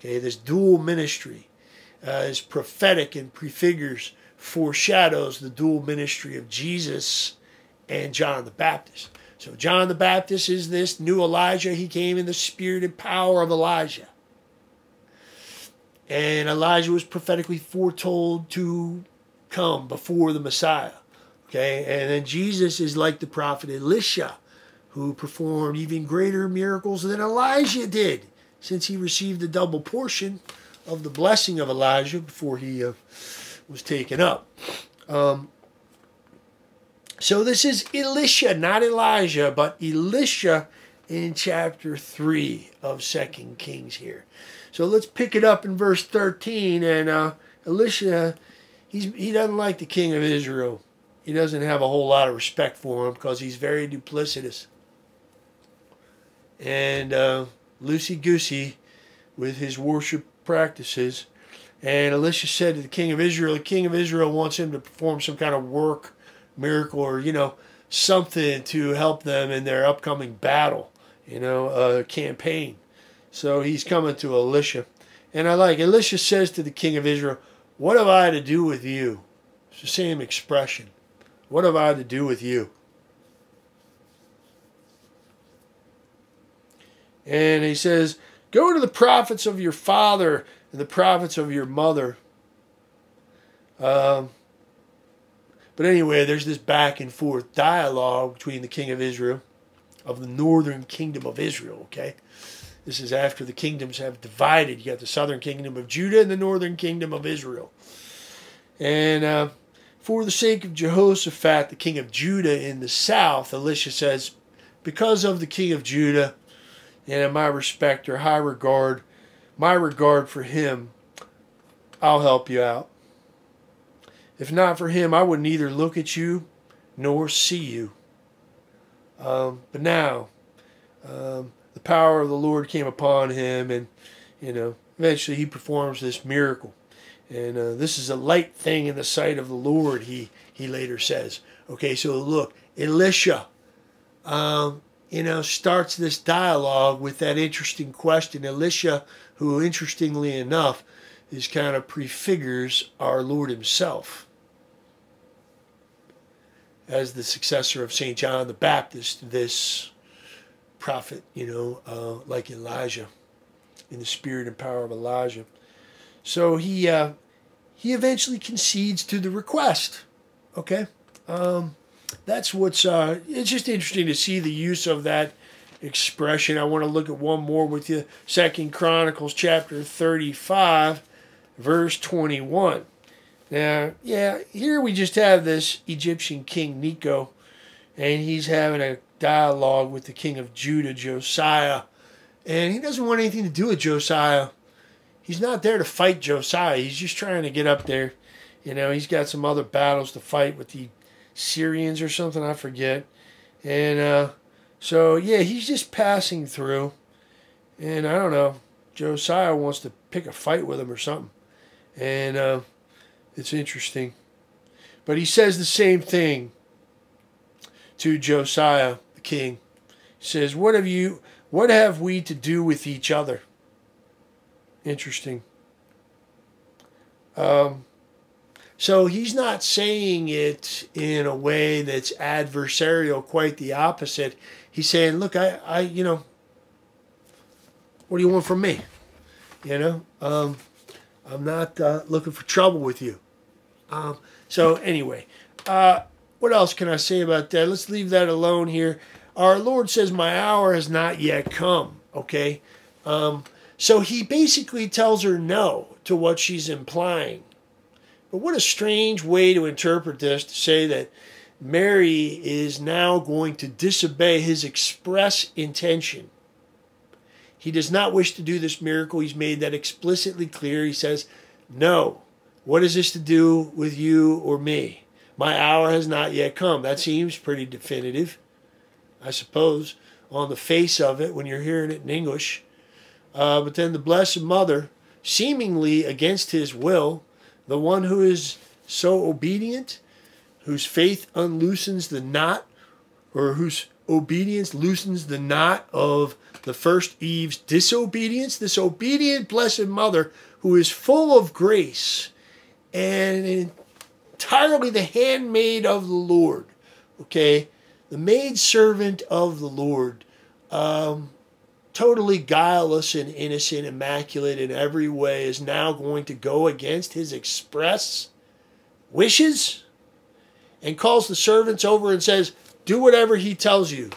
Okay, this dual ministry uh, is prophetic and prefigures, foreshadows the dual ministry of Jesus and John the Baptist. So John the Baptist is this new Elijah. He came in the spirit and power of Elijah. And Elijah was prophetically foretold to come before the Messiah. Okay, and then Jesus is like the prophet Elisha, who performed even greater miracles than Elijah did, since he received a double portion of the blessing of Elijah before he uh, was taken up. Um, so this is Elisha, not Elijah, but Elisha in chapter 3 of Second Kings here. So let's pick it up in verse 13. And uh, Elisha, he's, he doesn't like the king of Israel. He doesn't have a whole lot of respect for him because he's very duplicitous. And uh, loosey goosey with his worship practices. And Elisha said to the king of Israel, the king of Israel wants him to perform some kind of work, miracle, or, you know, something to help them in their upcoming battle, you know, a campaign. So he's coming to Elisha. And I like, Elisha says to the king of Israel, What have I to do with you? It's the same expression. What have I to do with you? And he says, Go to the prophets of your father and the prophets of your mother. Um, but anyway, there's this back and forth dialogue between the king of Israel, of the northern kingdom of Israel, okay? This is after the kingdoms have divided. You got the southern kingdom of Judah and the northern kingdom of Israel. And uh, for the sake of Jehoshaphat, the king of Judah in the south, Elisha says, because of the king of Judah, and in my respect or high regard, my regard for him, I'll help you out. If not for him, I would neither look at you nor see you. Um, but now, um, the power of the Lord came upon him, and you know, eventually he performs this miracle. And uh, this is a light thing in the sight of the Lord. He he later says. Okay, so look, Elisha, um, you know, starts this dialogue with that interesting question. Elisha, who interestingly enough, is kind of prefigures our Lord Himself as the successor of Saint John the Baptist. This prophet, you know, uh, like Elijah, in the spirit and power of Elijah. So he uh, he eventually concedes to the request. Okay, um, that's what's. Uh, it's just interesting to see the use of that expression. I want to look at one more with you. Second Chronicles chapter thirty-five, verse twenty-one. Now, yeah, here we just have this Egyptian king Necho, and he's having a dialogue with the king of Judah, Josiah. And he doesn't want anything to do with Josiah. He's not there to fight Josiah. He's just trying to get up there. You know, he's got some other battles to fight with the Syrians or something, I forget. And uh, so, yeah, he's just passing through. And I don't know, Josiah wants to pick a fight with him or something. And uh, it's interesting. But he says the same thing to Josiah the king. He says, What have you what have we to do with each other? Interesting. Um, so he's not saying it in a way that's adversarial, quite the opposite. He's saying, Look, I, I you know, what do you want from me? You know, um, I'm not uh, looking for trouble with you. Um, so anyway, uh, what else can I say about that? Let's leave that alone here. Our Lord says, My hour has not yet come. Okay? Um, so he basically tells her no to what she's implying. But what a strange way to interpret this to say that Mary is now going to disobey his express intention. He does not wish to do this miracle. He's made that explicitly clear. He says, No. What is this to do with you or me? My hour has not yet come. That seems pretty definitive, I suppose, on the face of it when you're hearing it in English. Uh, but then the Blessed Mother, seemingly against his will, the one who is so obedient, whose faith unloosens the knot, or whose obedience loosens the knot of the first Eve's disobedience, this obedient Blessed Mother who is full of grace and entirely the handmaid of the Lord. Okay? The maid servant of the Lord. Um, totally guileless and innocent, immaculate in every way, is now going to go against his express wishes and calls the servants over and says, Do whatever he tells you.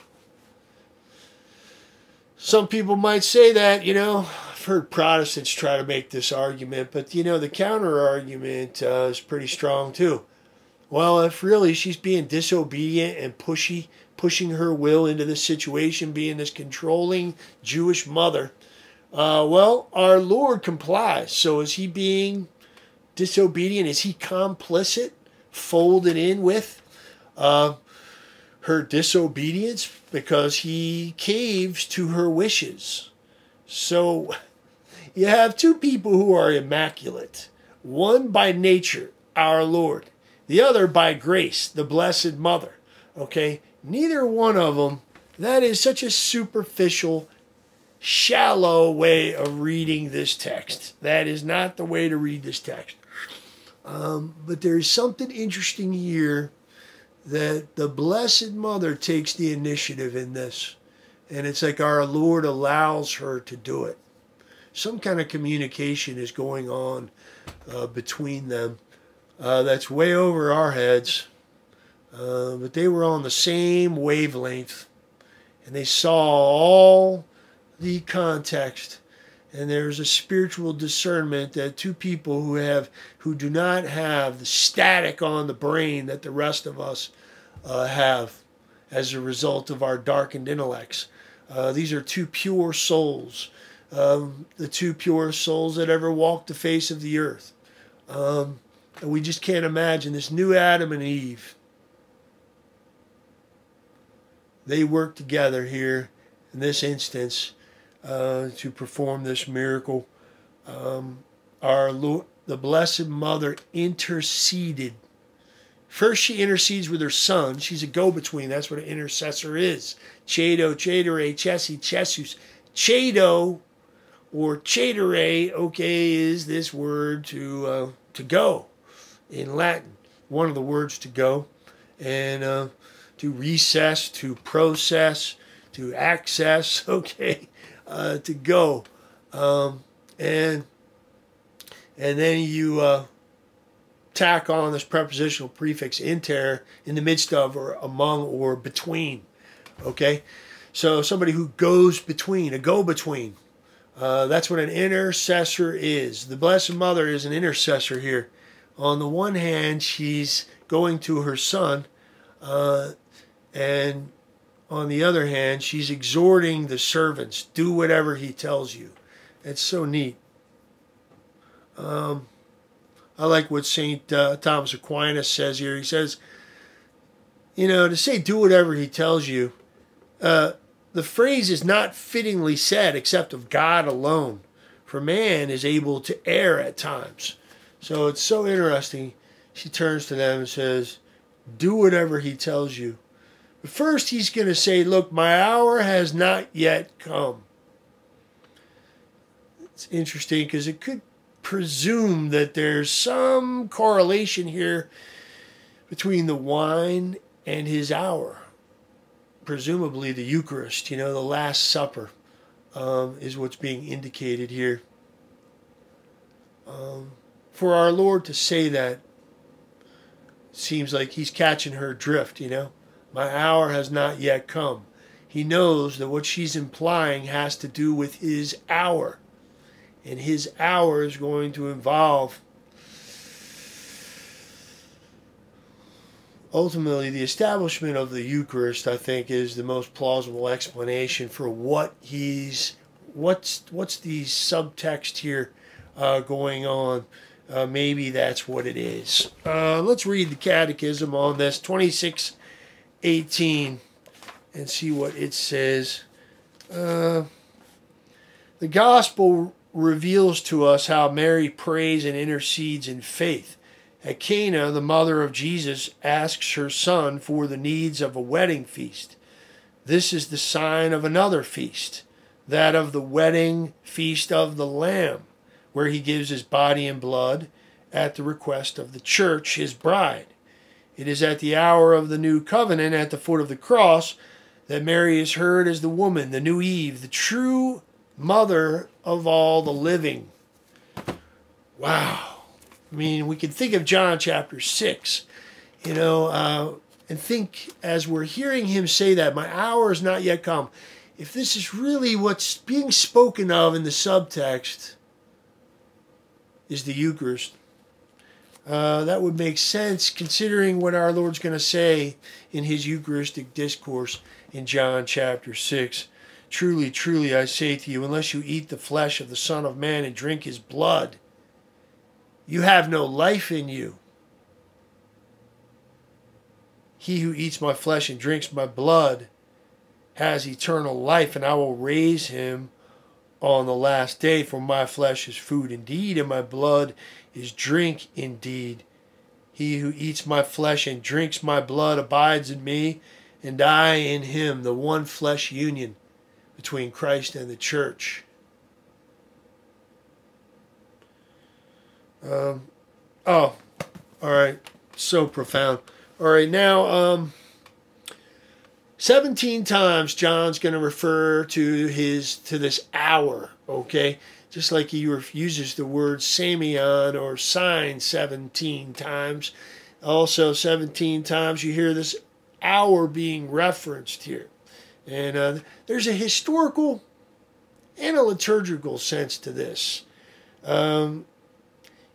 Some people might say that, you know, I've heard Protestants try to make this argument, but you know, the counter argument uh, is pretty strong too. Well, if really she's being disobedient and pushy, pushing her will into this situation, being this controlling Jewish mother, uh, well, our Lord complies. So is he being disobedient? Is he complicit, folded in with uh, her disobedience because he caves to her wishes? So (laughs) you have two people who are immaculate one by nature, our Lord, the other by grace, the Blessed Mother. Okay? Neither one of them, that is such a superficial, shallow way of reading this text. That is not the way to read this text. Um, but there's something interesting here that the Blessed Mother takes the initiative in this. And it's like our Lord allows her to do it. Some kind of communication is going on uh, between them uh, that's way over our heads. Uh, but they were on the same wavelength and they saw all the context and there's a spiritual discernment that two people who have who do not have the static on the brain that the rest of us uh, have as a result of our darkened intellects. Uh, these are two pure souls um, the two pure souls that ever walked the face of the earth. Um, and we just can't imagine this new adam and eve they work together here in this instance uh, to perform this miracle. Um, our Lord, the Blessed Mother interceded. First, she intercedes with her son. She's a go-between. That's what an intercessor is. Chedo, chedere, chesi, chesus. Chedo or chedere, okay, is this word to uh, to go in Latin. One of the words to go. And uh, to recess, to process, to access, (laughs) okay, uh, to go. Um, and and then you uh, tack on this prepositional prefix inter in the midst of or among or between. Okay, so somebody who goes between, a go between. Uh, that's what an intercessor is. The Blessed Mother is an intercessor here. On the one hand, she's going to her son uh, and on the other hand, she's exhorting the servants, do whatever he tells you. It's so neat. Um, I like what St. Uh, Thomas Aquinas says here. He says, you know, to say do whatever he tells you, uh, the phrase is not fittingly said except of God alone, for man is able to err at times. So it's so interesting. She turns to them and says, do whatever he tells you. First, he's going to say, Look, my hour has not yet come. It's interesting because it could presume that there's some correlation here between the wine and his hour. Presumably, the Eucharist, you know, the Last Supper, um, is what's being indicated here. Um, for our Lord to say that seems like he's catching her drift, you know. My hour has not yet come. He knows that what she's implying has to do with his hour. And his hour is going to involve ultimately the establishment of the Eucharist, I think, is the most plausible explanation for what he's what's what's the subtext here uh, going on uh, maybe that's what it is. Uh, let's read the catechism on this 2618 and see what it says. Uh, the gospel reveals to us how Mary prays and intercedes in faith. At Cana, the mother of Jesus asks her son for the needs of a wedding feast. This is the sign of another feast, that of the wedding feast of the Lamb where he gives his body and blood at the request of the church, his bride. It is at the hour of the new covenant at the foot of the cross that Mary is heard as the woman, the new Eve, the true mother of all the living. Wow. I mean, we can think of John chapter 6, you know, uh, and think as we're hearing him say that, my hour is not yet come. if this is really what's being spoken of in the subtext, is the Eucharist. Uh, that would make sense considering what our Lord's going to say in his Eucharistic discourse in John chapter 6. Truly, truly, I say to you, unless you eat the flesh of the Son of Man and drink his blood, you have no life in you. He who eats my flesh and drinks my blood has eternal life, and I will raise him on the last day. For my flesh is food indeed, and my blood is drink indeed. He who eats my flesh and drinks my blood abides in me, and I in him, the one flesh union between Christ and the church. Um, oh, all right. So profound. All right, now, um, 17 times John's going to refer to his to this hour, okay? Just like he uses the word Semeion or sign 17 times. Also, 17 times you hear this hour being referenced here. And uh, there's a historical and a liturgical sense to this. Um,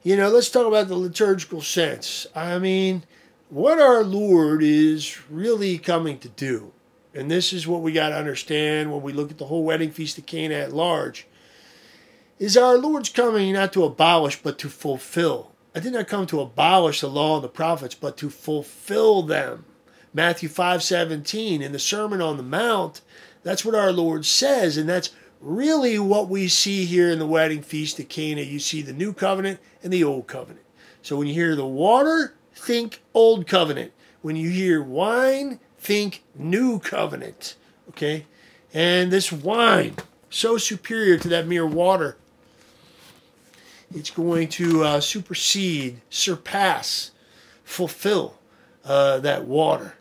you know, let's talk about the liturgical sense. I mean, what our Lord is really coming to do, and this is what we got to understand when we look at the whole wedding feast of Cana at large, is our Lord's coming not to abolish but to fulfill. I did not come to abolish the law and the prophets, but to fulfill them. Matthew 5 17 in the Sermon on the Mount, that's what our Lord says, and that's really what we see here in the wedding feast of Cana. You see the new covenant and the old covenant. So when you hear the water, think old covenant. When you hear wine, think new covenant. Okay? And this wine, so superior to that mere water, it's going to uh, supersede, surpass, fulfill uh, that water.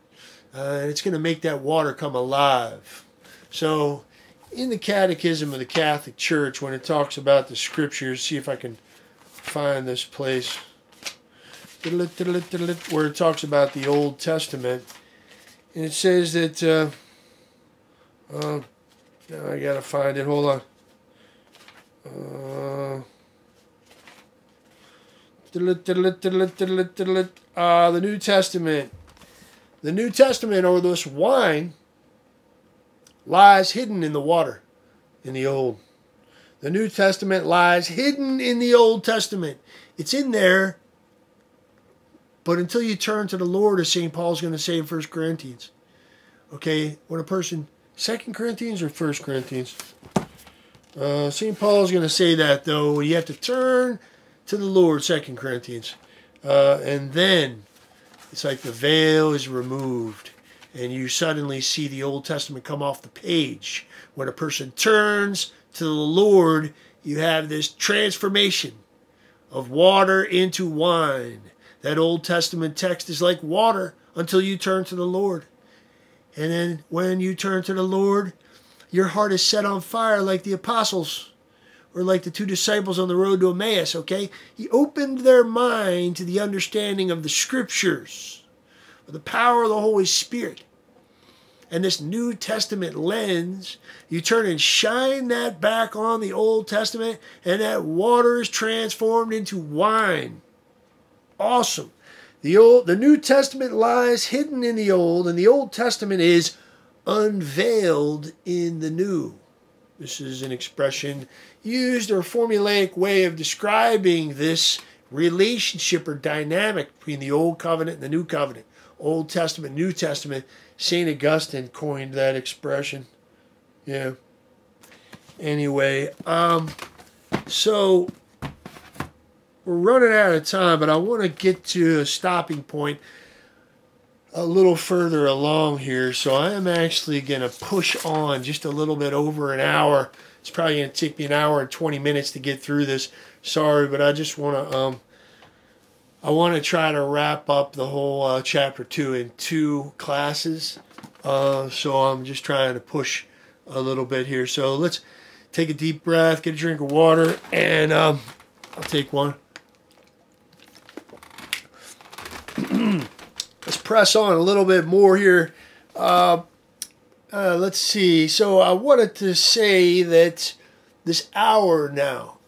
Uh, it's going to make that water come alive. So, in the Catechism of the Catholic Church, when it talks about the scriptures, see if I can find this place where it talks about the Old Testament. And it says that, uh, uh, now I gotta find it, hold on. Uh, uh, the New Testament. The New Testament, or this wine, lies hidden in the water in the Old. The New Testament lies hidden in the Old Testament. It's in there, but until you turn to the Lord, as St. Paul's going to say in 1 Corinthians. Okay, when a person, 2 Corinthians or 1 Corinthians? Uh, St. Paul's going to say that, though. You have to turn to the Lord, Second Corinthians. Uh, and then it's like the veil is removed and you suddenly see the Old Testament come off the page. When a person turns to the Lord, you have this transformation of water into wine. That Old Testament text is like water until you turn to the Lord. And then when you turn to the Lord, your heart is set on fire like the apostles or like the two disciples on the road to Emmaus, okay? He opened their mind to the understanding of the scriptures, of the power of the Holy Spirit and this New Testament lens, you turn and shine that back on the Old Testament, and that water is transformed into wine. Awesome. The old the New Testament lies hidden in the old, and the Old Testament is unveiled in the new. This is an expression used or formulaic way of describing this relationship or dynamic between the Old Covenant and the New Covenant. Old Testament, New Testament St. Augustine coined that expression. Yeah. Anyway, um, so we're running out of time, but I want to get to a stopping point a little further along here. So I am actually going to push on just a little bit over an hour. It's probably going to take me an hour and 20 minutes to get through this. Sorry, but I just want to um, I want to try to wrap up the whole uh, chapter two in two classes. Uh, so I'm just trying to push a little bit here. So let's take a deep breath, get a drink of water, and um, I'll take one. (clears throat) let's press on a little bit more here. Uh, uh, let's see. So I wanted to say that this hour now,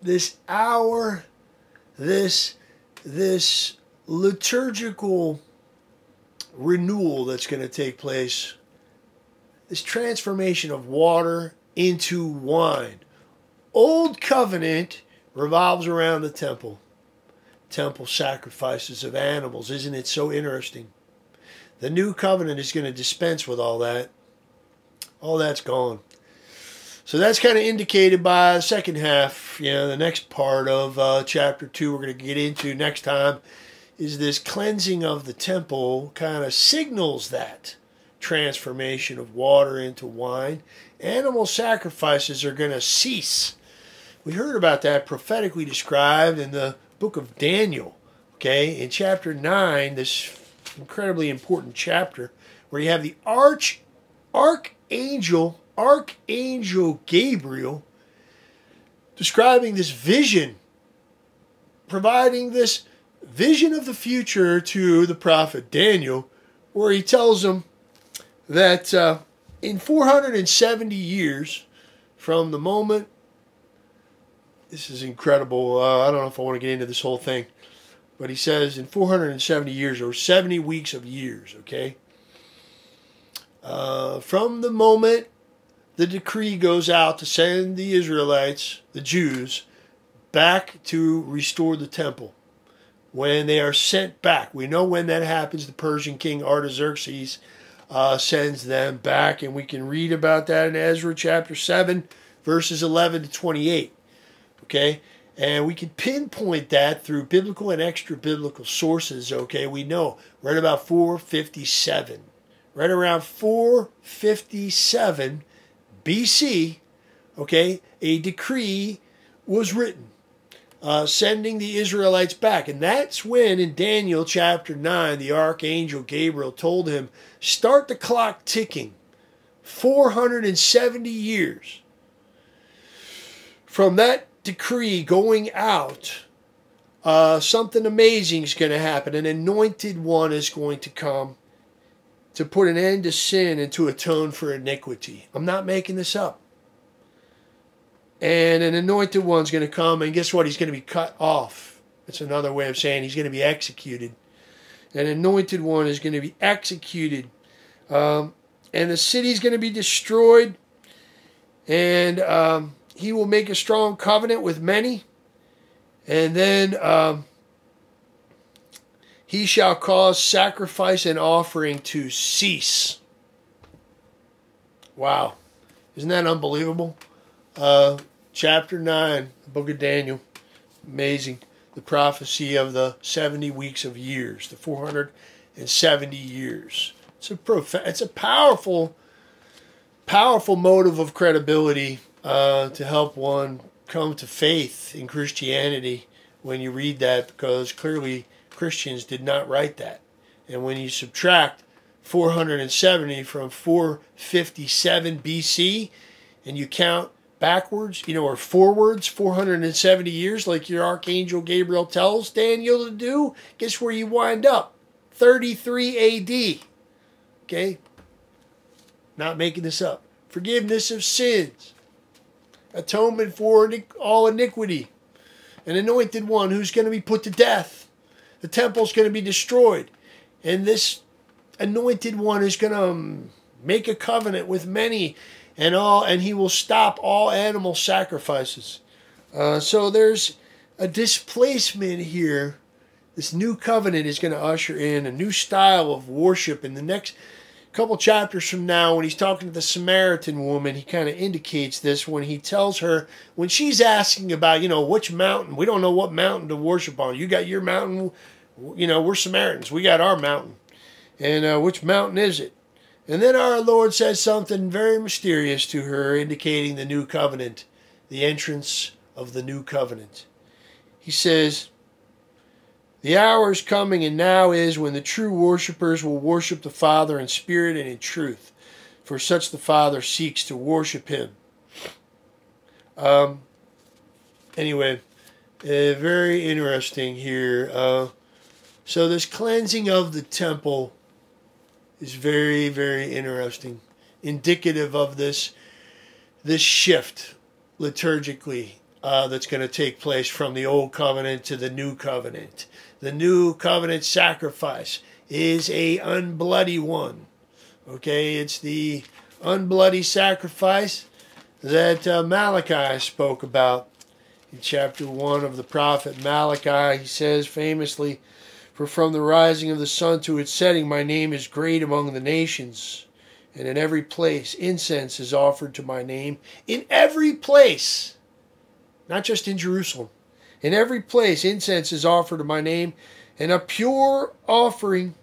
this hour, this this liturgical renewal that's going to take place, this transformation of water into wine. Old covenant revolves around the temple, temple sacrifices of animals. Isn't it so interesting? The new covenant is going to dispense with all that. All that's gone. So that's kind of indicated by the second half, you know, the next part of uh, chapter 2 we're going to get into next time is this cleansing of the temple kind of signals that transformation of water into wine. Animal sacrifices are going to cease. We heard about that prophetically described in the book of Daniel, okay, in chapter 9, this incredibly important chapter where you have the arch archangel archangel Gabriel describing this vision providing this vision of the future to the prophet Daniel where he tells him that uh, in 470 years from the moment this is incredible uh, I don't know if I want to get into this whole thing but he says in 470 years, or 70 weeks of years, okay? Uh, from the moment the decree goes out to send the Israelites, the Jews, back to restore the temple, when they are sent back, we know when that happens. The Persian king Artaxerxes uh, sends them back, and we can read about that in Ezra chapter 7, verses 11 to 28. Okay? And we can pinpoint that through biblical and extra biblical sources, okay? We know right about 457. Right around 457 BC, okay, a decree was written uh, sending the Israelites back. And that's when in Daniel chapter 9, the archangel Gabriel told him, start the clock ticking 470 years. From that decree going out, uh, something amazing is going to happen. An anointed one is going to come to put an end to sin and to atone for iniquity. I'm not making this up. And an anointed one's going to come, and guess what? He's going to be cut off. It's another way of saying he's going to be executed. An anointed one is going to be executed. Um, and the city's going to be destroyed. And um, he will make a strong covenant with many, and then um, he shall cause sacrifice and offering to cease. Wow. Isn't that unbelievable? Uh, chapter 9, the book of Daniel. Amazing. The prophecy of the 70 weeks of years, the 470 years. It's a prof- it's a powerful, powerful motive of credibility uh, to help one come to faith in Christianity when you read that because clearly Christians did not write that. And when you subtract 470 from 457 BC and you count backwards, you know, or forwards 470 years, like your Archangel Gabriel tells Daniel to do, guess where you wind up? 33 AD. Okay? Not making this up. Forgiveness of sins atonement for all iniquity, an anointed one who's going to be put to death. The temple's going to be destroyed, and this anointed one is going to um, make a covenant with many, and all, and he will stop all animal sacrifices. Uh, so there's a displacement here. This new covenant is going to usher in a new style of worship in the next couple chapters from now, when he's talking to the Samaritan woman, he kind of indicates this when he tells her, when she's asking about, you know, which mountain, we don't know what mountain to worship on. You got your mountain, you know, we're Samaritans, we got our mountain. And uh, which mountain is it? And then our Lord says something very mysterious to her, indicating the new covenant, the entrance of the new covenant. He says, the hour is coming and now is when the true worshippers will worship the Father in spirit and in truth, for such the Father seeks to worship him. Um, anyway, uh, very interesting here. Uh, so, this cleansing of the temple is very, very interesting. indicative of this this shift liturgically uh, that's going to take place from the old covenant to the new covenant. The new covenant sacrifice is a unbloody one. Okay, it's the unbloody sacrifice that uh, Malachi spoke about in chapter 1 of the prophet Malachi. He says famously, For from the rising of the sun to its setting, my name is great among the nations. And in every place, incense is offered to my name. In every place, not just in Jerusalem. In every place, incense is offered to my name, and a pure offering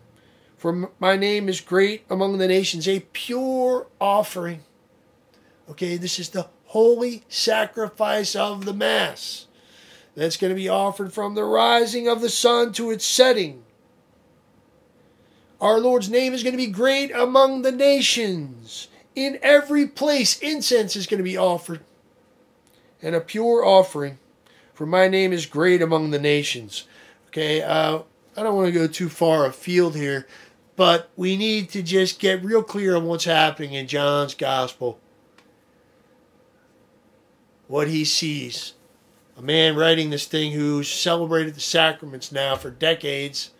for my name is great among the nations, a pure offering. Okay, this is the holy sacrifice of the Mass that's going to be offered from the rising of the sun to its setting. Our Lord's name is going to be great among the nations. In every place, incense is going to be offered, and a pure offering, for my name is great among the nations. Okay, uh, I don't want to go too far afield here, but we need to just get real clear on what's happening in John's gospel. What he sees. A man writing this thing who's celebrated the sacraments now for decades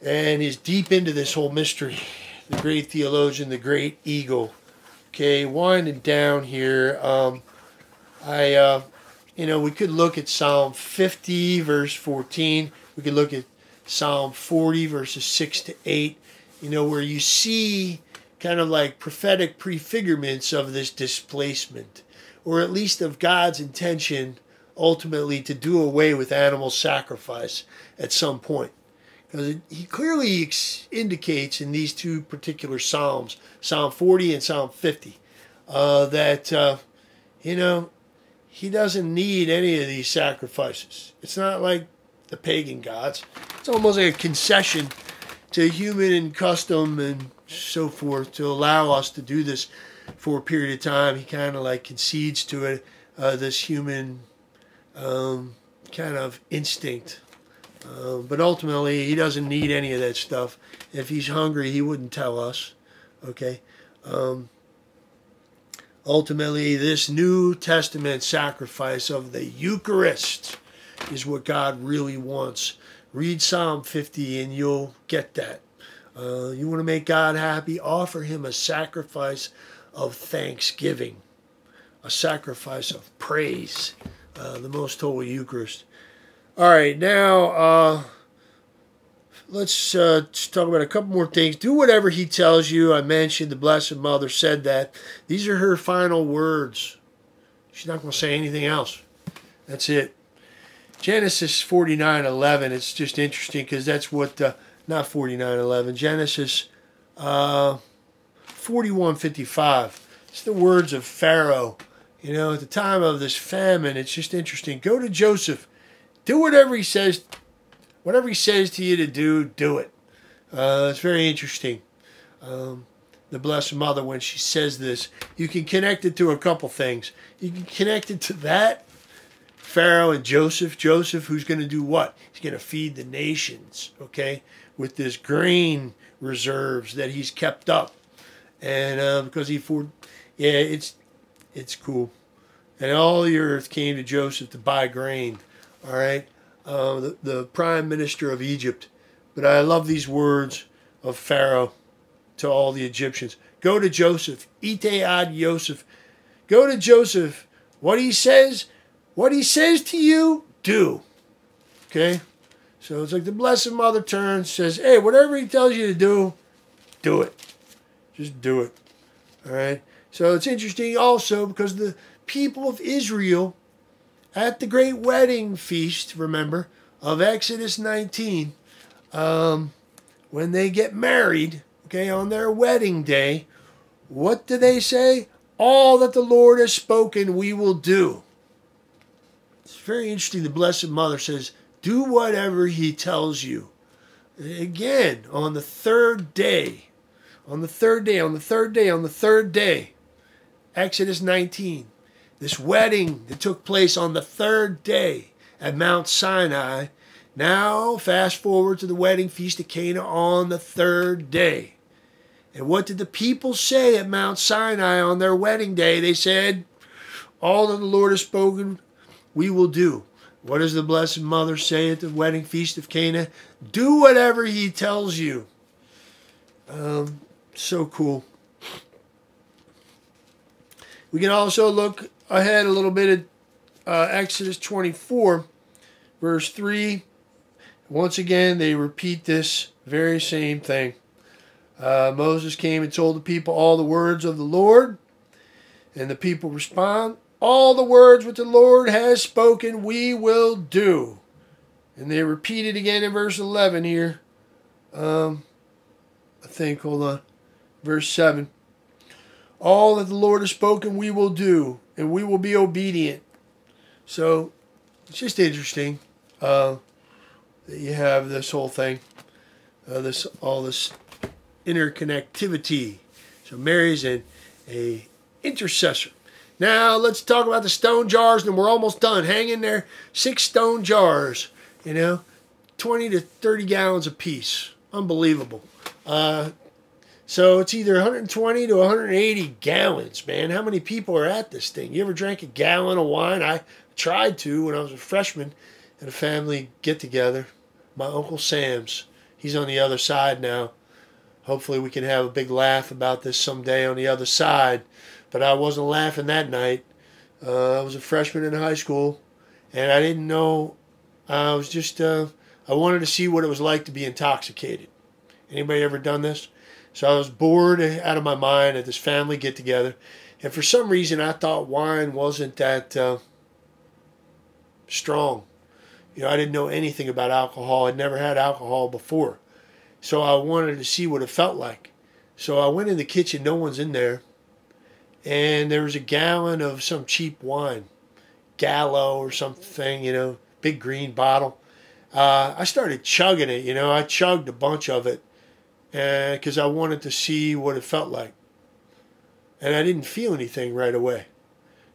and is deep into this whole mystery. The great theologian, the great eagle. Okay, winding down here. Um, I, uh, you know, we could look at Psalm 50, verse 14. We could look at Psalm 40, verses 6 to 8, you know, where you see kind of like prophetic prefigurements of this displacement, or at least of God's intention ultimately to do away with animal sacrifice at some point. Because he clearly indicates in these two particular Psalms, Psalm 40 and Psalm 50, uh, that, uh, you know, he doesn't need any of these sacrifices. It's not like the pagan gods. It's almost like a concession to human and custom and so forth to allow us to do this for a period of time. He kind of like concedes to it, uh, this human um, kind of instinct. Uh, but ultimately, he doesn't need any of that stuff. If he's hungry, he wouldn't tell us. Okay? Um, ultimately, this New Testament sacrifice of the Eucharist is what God really wants. Read Psalm 50 and you'll get that. Uh, you want to make God happy? Offer Him a sacrifice of thanksgiving, a sacrifice of praise, uh, the most holy Eucharist. All right, now uh, let's uh, talk about a couple more things. Do whatever He tells you. I mentioned the Blessed Mother said that. These are her final words. She's not going to say anything else. That's it. Genesis 49:11. It's just interesting because that's what uh, not 49:11. Genesis uh, 41:55. It's the words of Pharaoh. You know, at the time of this famine, it's just interesting. Go to Joseph. Do whatever he says. Whatever he says to you to do, do it. Uh, it's very interesting. Um, the Blessed Mother, when she says this, you can connect it to a couple things. You can connect it to that Pharaoh and Joseph. Joseph, who's going to do what? He's going to feed the nations, okay, with this grain reserves that he's kept up, and uh, because he for, yeah, it's it's cool, and all the earth came to Joseph to buy grain. All right, uh, the the prime minister of Egypt. But I love these words of Pharaoh to all the Egyptians. Go to Joseph, ite ad Joseph. Go to Joseph. What he says, what he says to you, do. Okay? So it's like the Blessed Mother turns, says, hey, whatever he tells you to do, do it. Just do it. All right? So it's interesting also because the people of Israel at the great wedding feast, remember, of Exodus 19, um, when they get married, okay, on their wedding day, what do they say? All that the Lord has spoken, we will do. It's very interesting. The Blessed Mother says, Do whatever He tells you. Again, on the third day, on the third day, on the third day, on the third day, Exodus 19, this wedding that took place on the third day at Mount Sinai. Now, fast forward to the wedding feast of Cana on the third day. And what did the people say at Mount Sinai on their wedding day? They said, All that the Lord has spoken, we will do. What does the Blessed Mother say at the wedding feast of Cana? Do whatever He tells you. Um, so cool. We can also look ahead a little bit of uh, Exodus 24, verse 3. Once again, they repeat this very same thing. Uh, Moses came and told the people all the words of the Lord, and the people respond, All the words which the Lord has spoken, we will do. And they repeat it again in verse 11 here. Um, I think, hold on. Verse 7. All that the Lord has spoken, we will do, and we will be obedient. So it's just interesting uh, that you have this whole thing, uh, this all this interconnectivity. So Mary's an a intercessor. Now let's talk about the stone jars, and we're almost done. Hang in there. Six stone jars, you know, 20 to 30 gallons apiece. Unbelievable. Uh, so it's either 120 to 180 gallons, man. How many people are at this thing? You ever drank a gallon of wine? I tried to when I was a freshman at a family get together. My Uncle Sam's. He's on the other side now. Hopefully, we can have a big laugh about this someday on the other side. But I wasn't laughing that night. Uh, I was a freshman in high school, and I didn't know. I was just. Uh, I wanted to see what it was like to be intoxicated. Anybody ever done this? So I was bored out of my mind at this family get together, and for some reason I thought wine wasn't that uh, strong. You know, I didn't know anything about alcohol. I'd never had alcohol before. So I wanted to see what it felt like. So I went in the kitchen, no one's in there, and there was a gallon of some cheap wine, Gallo or something, you know, big green bottle. Uh, I started chugging it, you know, I chugged a bunch of it because I wanted to see what it felt like. And I didn't feel anything right away.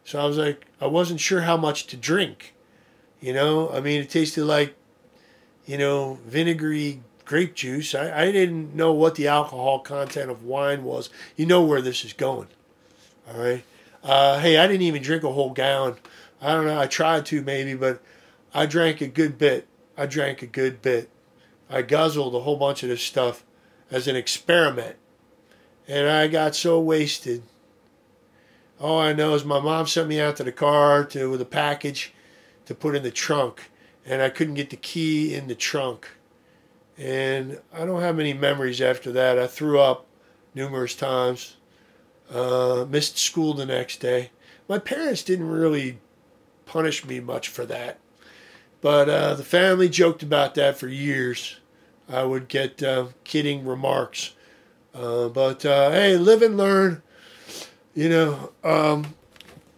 So I was like, I wasn't sure how much to drink. You know, I mean, it tasted like, you know, vinegary grape juice. I, I didn't know what the alcohol content of wine was. You know where this is going. All right. Uh, hey, I didn't even drink a whole gallon. I don't know. I tried to maybe, but I drank a good bit. I drank a good bit. I guzzled a whole bunch of this stuff as an experiment. And I got so wasted. All I know is my mom sent me out to the car to with a package to put in the trunk, and I couldn't get the key in the trunk. And I don't have many memories after that. I threw up numerous times, uh, missed school the next day. My parents didn't really punish me much for that. But uh, the family joked about that for years. I would get uh, kidding remarks. Uh, but uh, hey, live and learn. You know, um,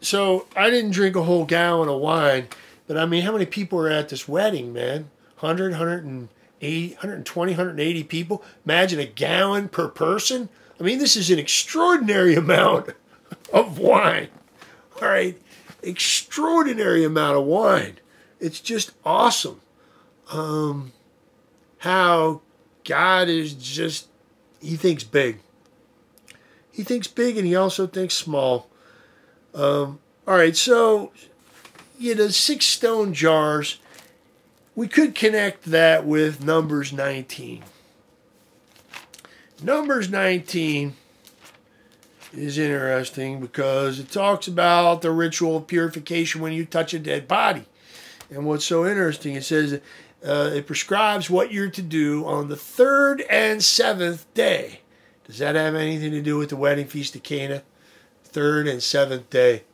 so I didn't drink a whole gallon of wine. But I mean, how many people were at this wedding, man? 100, 100 and 80, 120, 180 people. Imagine a gallon per person. I mean, this is an extraordinary (laughs) amount of wine. All right, extraordinary amount of wine. It's just awesome. Um, how God is just, he thinks big. He thinks big and he also thinks small. Um, all right, so, you know, six stone jars we could connect that with Numbers 19. Numbers 19 is interesting because it talks about the ritual of purification when you touch a dead body. And what's so interesting, it says uh, it prescribes what you're to do on the third and seventh day. Does that have anything to do with the wedding feast of Cana? Third and seventh day.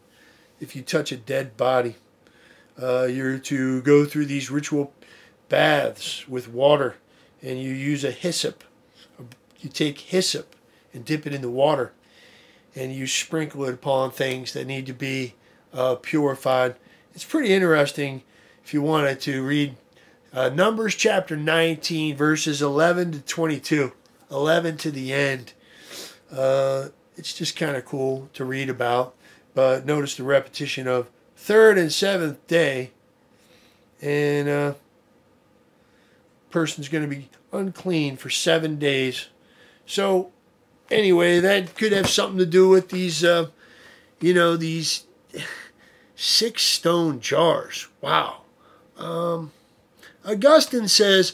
If you touch a dead body. Uh, you're to go through these ritual baths with water and you use a hyssop. You take hyssop and dip it in the water and you sprinkle it upon things that need to be uh, purified. It's pretty interesting if you wanted to read uh, Numbers chapter 19, verses 11 to 22, 11 to the end. Uh, it's just kind of cool to read about. But notice the repetition of third and seventh day. And uh, person's going to be unclean for seven days. So anyway, that could have something to do with these, uh, you know, these (sighs) six stone jars. Wow. Um, Augustine says,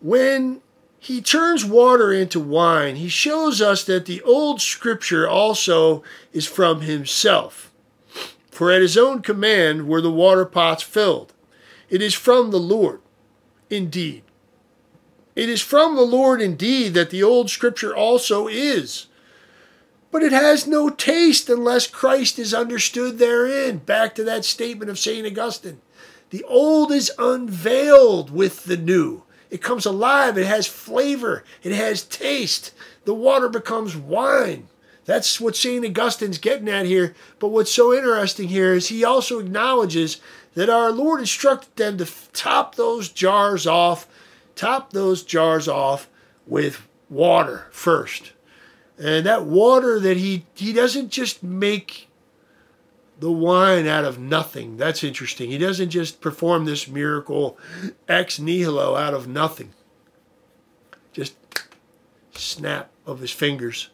when he turns water into wine, he shows us that the old scripture also is from himself. For at his own command were the water pots filled. It is from the Lord, indeed. It is from the Lord indeed that the old scripture also is. But it has no taste unless Christ is understood therein. Back to that statement of St. Augustine. The old is unveiled with the new. It comes alive, it has flavor, it has taste. The water becomes wine. That's what St. Augustine's getting at here. But what's so interesting here is he also acknowledges that our Lord instructed them to top those jars off top those jars off with water first. And that water that he he doesn't just make the wine out of nothing. That's interesting. He doesn't just perform this miracle ex nihilo out of nothing. Just snap of his fingers.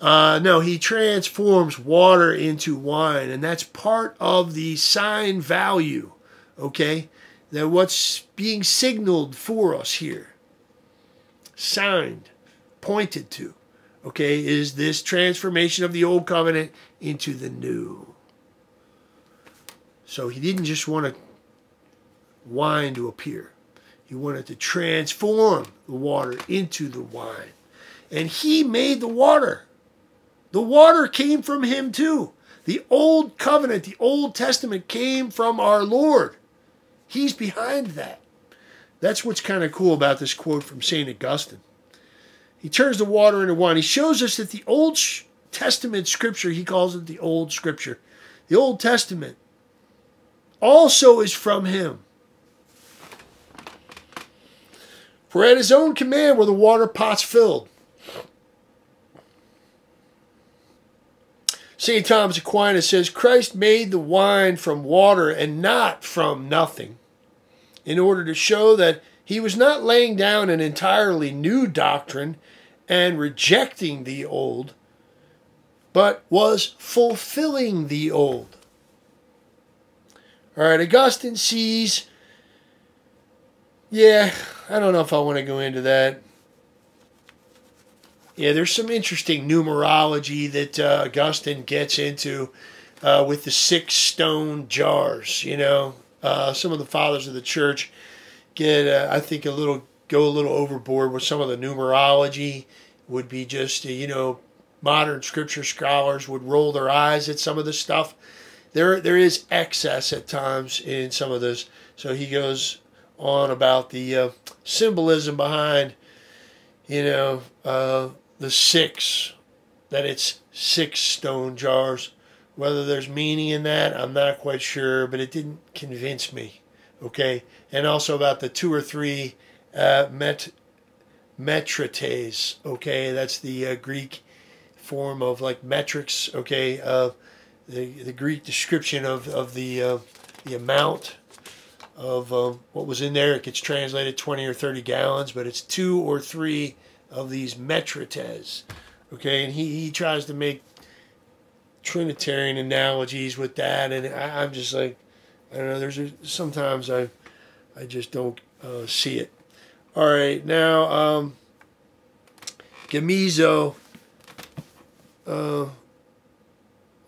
Uh, no, he transforms water into wine, and that's part of the sign value. Okay, that what's being signaled for us here, signed, pointed to, okay, is this transformation of the old covenant into the new. So he didn't just want to wine to appear. He wanted to transform the water into the wine. And he made the water. The water came from him too. The old covenant, the Old Testament came from our Lord. He's behind that. That's what's kind of cool about this quote from St. Augustine. He turns the water into wine. He shows us that the Old Testament scripture, he calls it the Old Scripture, the Old Testament also is from him. For at his own command were the water pots filled. St. Thomas Aquinas says Christ made the wine from water and not from nothing in order to show that he was not laying down an entirely new doctrine and rejecting the old, but was fulfilling the old. All right, Augustine sees. Yeah, I don't know if I want to go into that. Yeah, there's some interesting numerology that uh, Augustine gets into uh, with the six stone jars. You know, uh, some of the fathers of the church get, uh, I think, a little go a little overboard with some of the numerology. Would be just you know, modern scripture scholars would roll their eyes at some of the stuff. There, there is excess at times in some of this. So he goes on about the uh, symbolism behind, you know, uh, the six, that it's six stone jars. Whether there's meaning in that, I'm not quite sure, but it didn't convince me. Okay, and also about the two or three uh, met metrites. Okay, that's the uh, Greek form of like metrics. Okay, uh, the the Greek description of of the uh, the amount of uh, what was in there. It gets translated 20 or 30 gallons, but it's two or three of these metrites. Okay, and he, he tries to make Trinitarian analogies with that, and I, am just like, I don't know. There's a, sometimes I, I just don't uh, see it. All right, now um, Gemizo. Uh,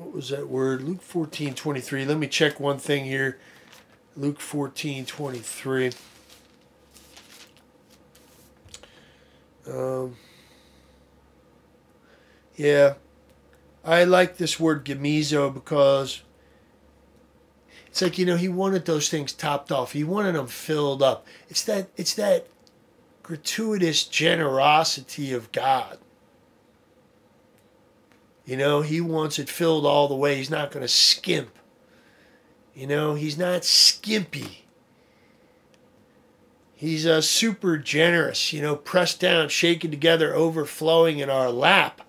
what was that word? Luke 14, 23. Let me check one thing here. Luke 14, 23. Um, yeah, I like this word gemizo because it's like you know he wanted those things topped off. He wanted them filled up. It's that it's that gratuitous generosity of God. You know, he wants it filled all the way. He's not going to skimp. You know, he's not skimpy. He's uh, super generous, you know, pressed down, shaken together, overflowing in our lap.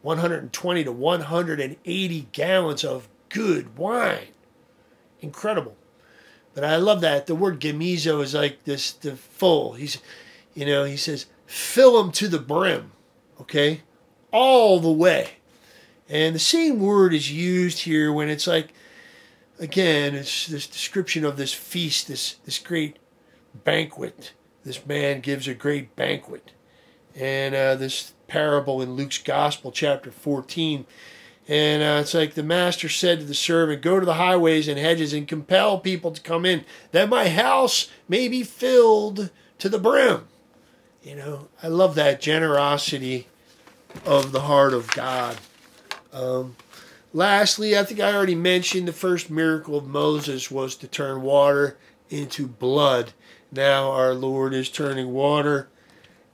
120 to 180 gallons of good wine. Incredible. But I love that. The word gemizo is like this, the full. He's, you know, he says, fill them to the brim. Okay? All the way. And the same word is used here when it's like, again, it's this description of this feast, this, this great banquet. This man gives a great banquet. And uh, this parable in Luke's Gospel, chapter 14. And uh, it's like the master said to the servant, Go to the highways and hedges and compel people to come in, that my house may be filled to the brim. You know, I love that generosity of the heart of God. Um, lastly, I think I already mentioned the first miracle of Moses was to turn water into blood. Now our Lord is turning water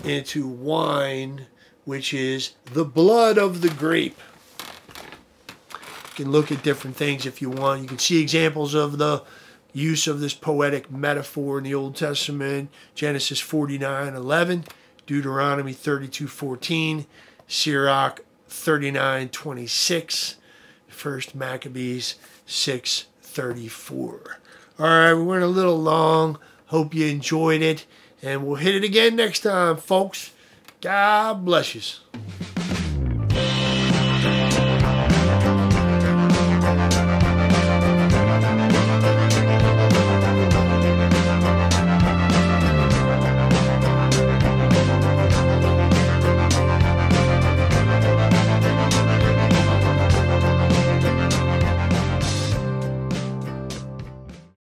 into wine, which is the blood of the grape. You can look at different things if you want. You can see examples of the use of this poetic metaphor in the Old Testament, Genesis 49 11, Deuteronomy 32 14, Sirach 39 26, 1 Maccabees 6 34. All right, we went a little long. Hope you enjoyed it. And we'll hit it again next time, folks. God bless you.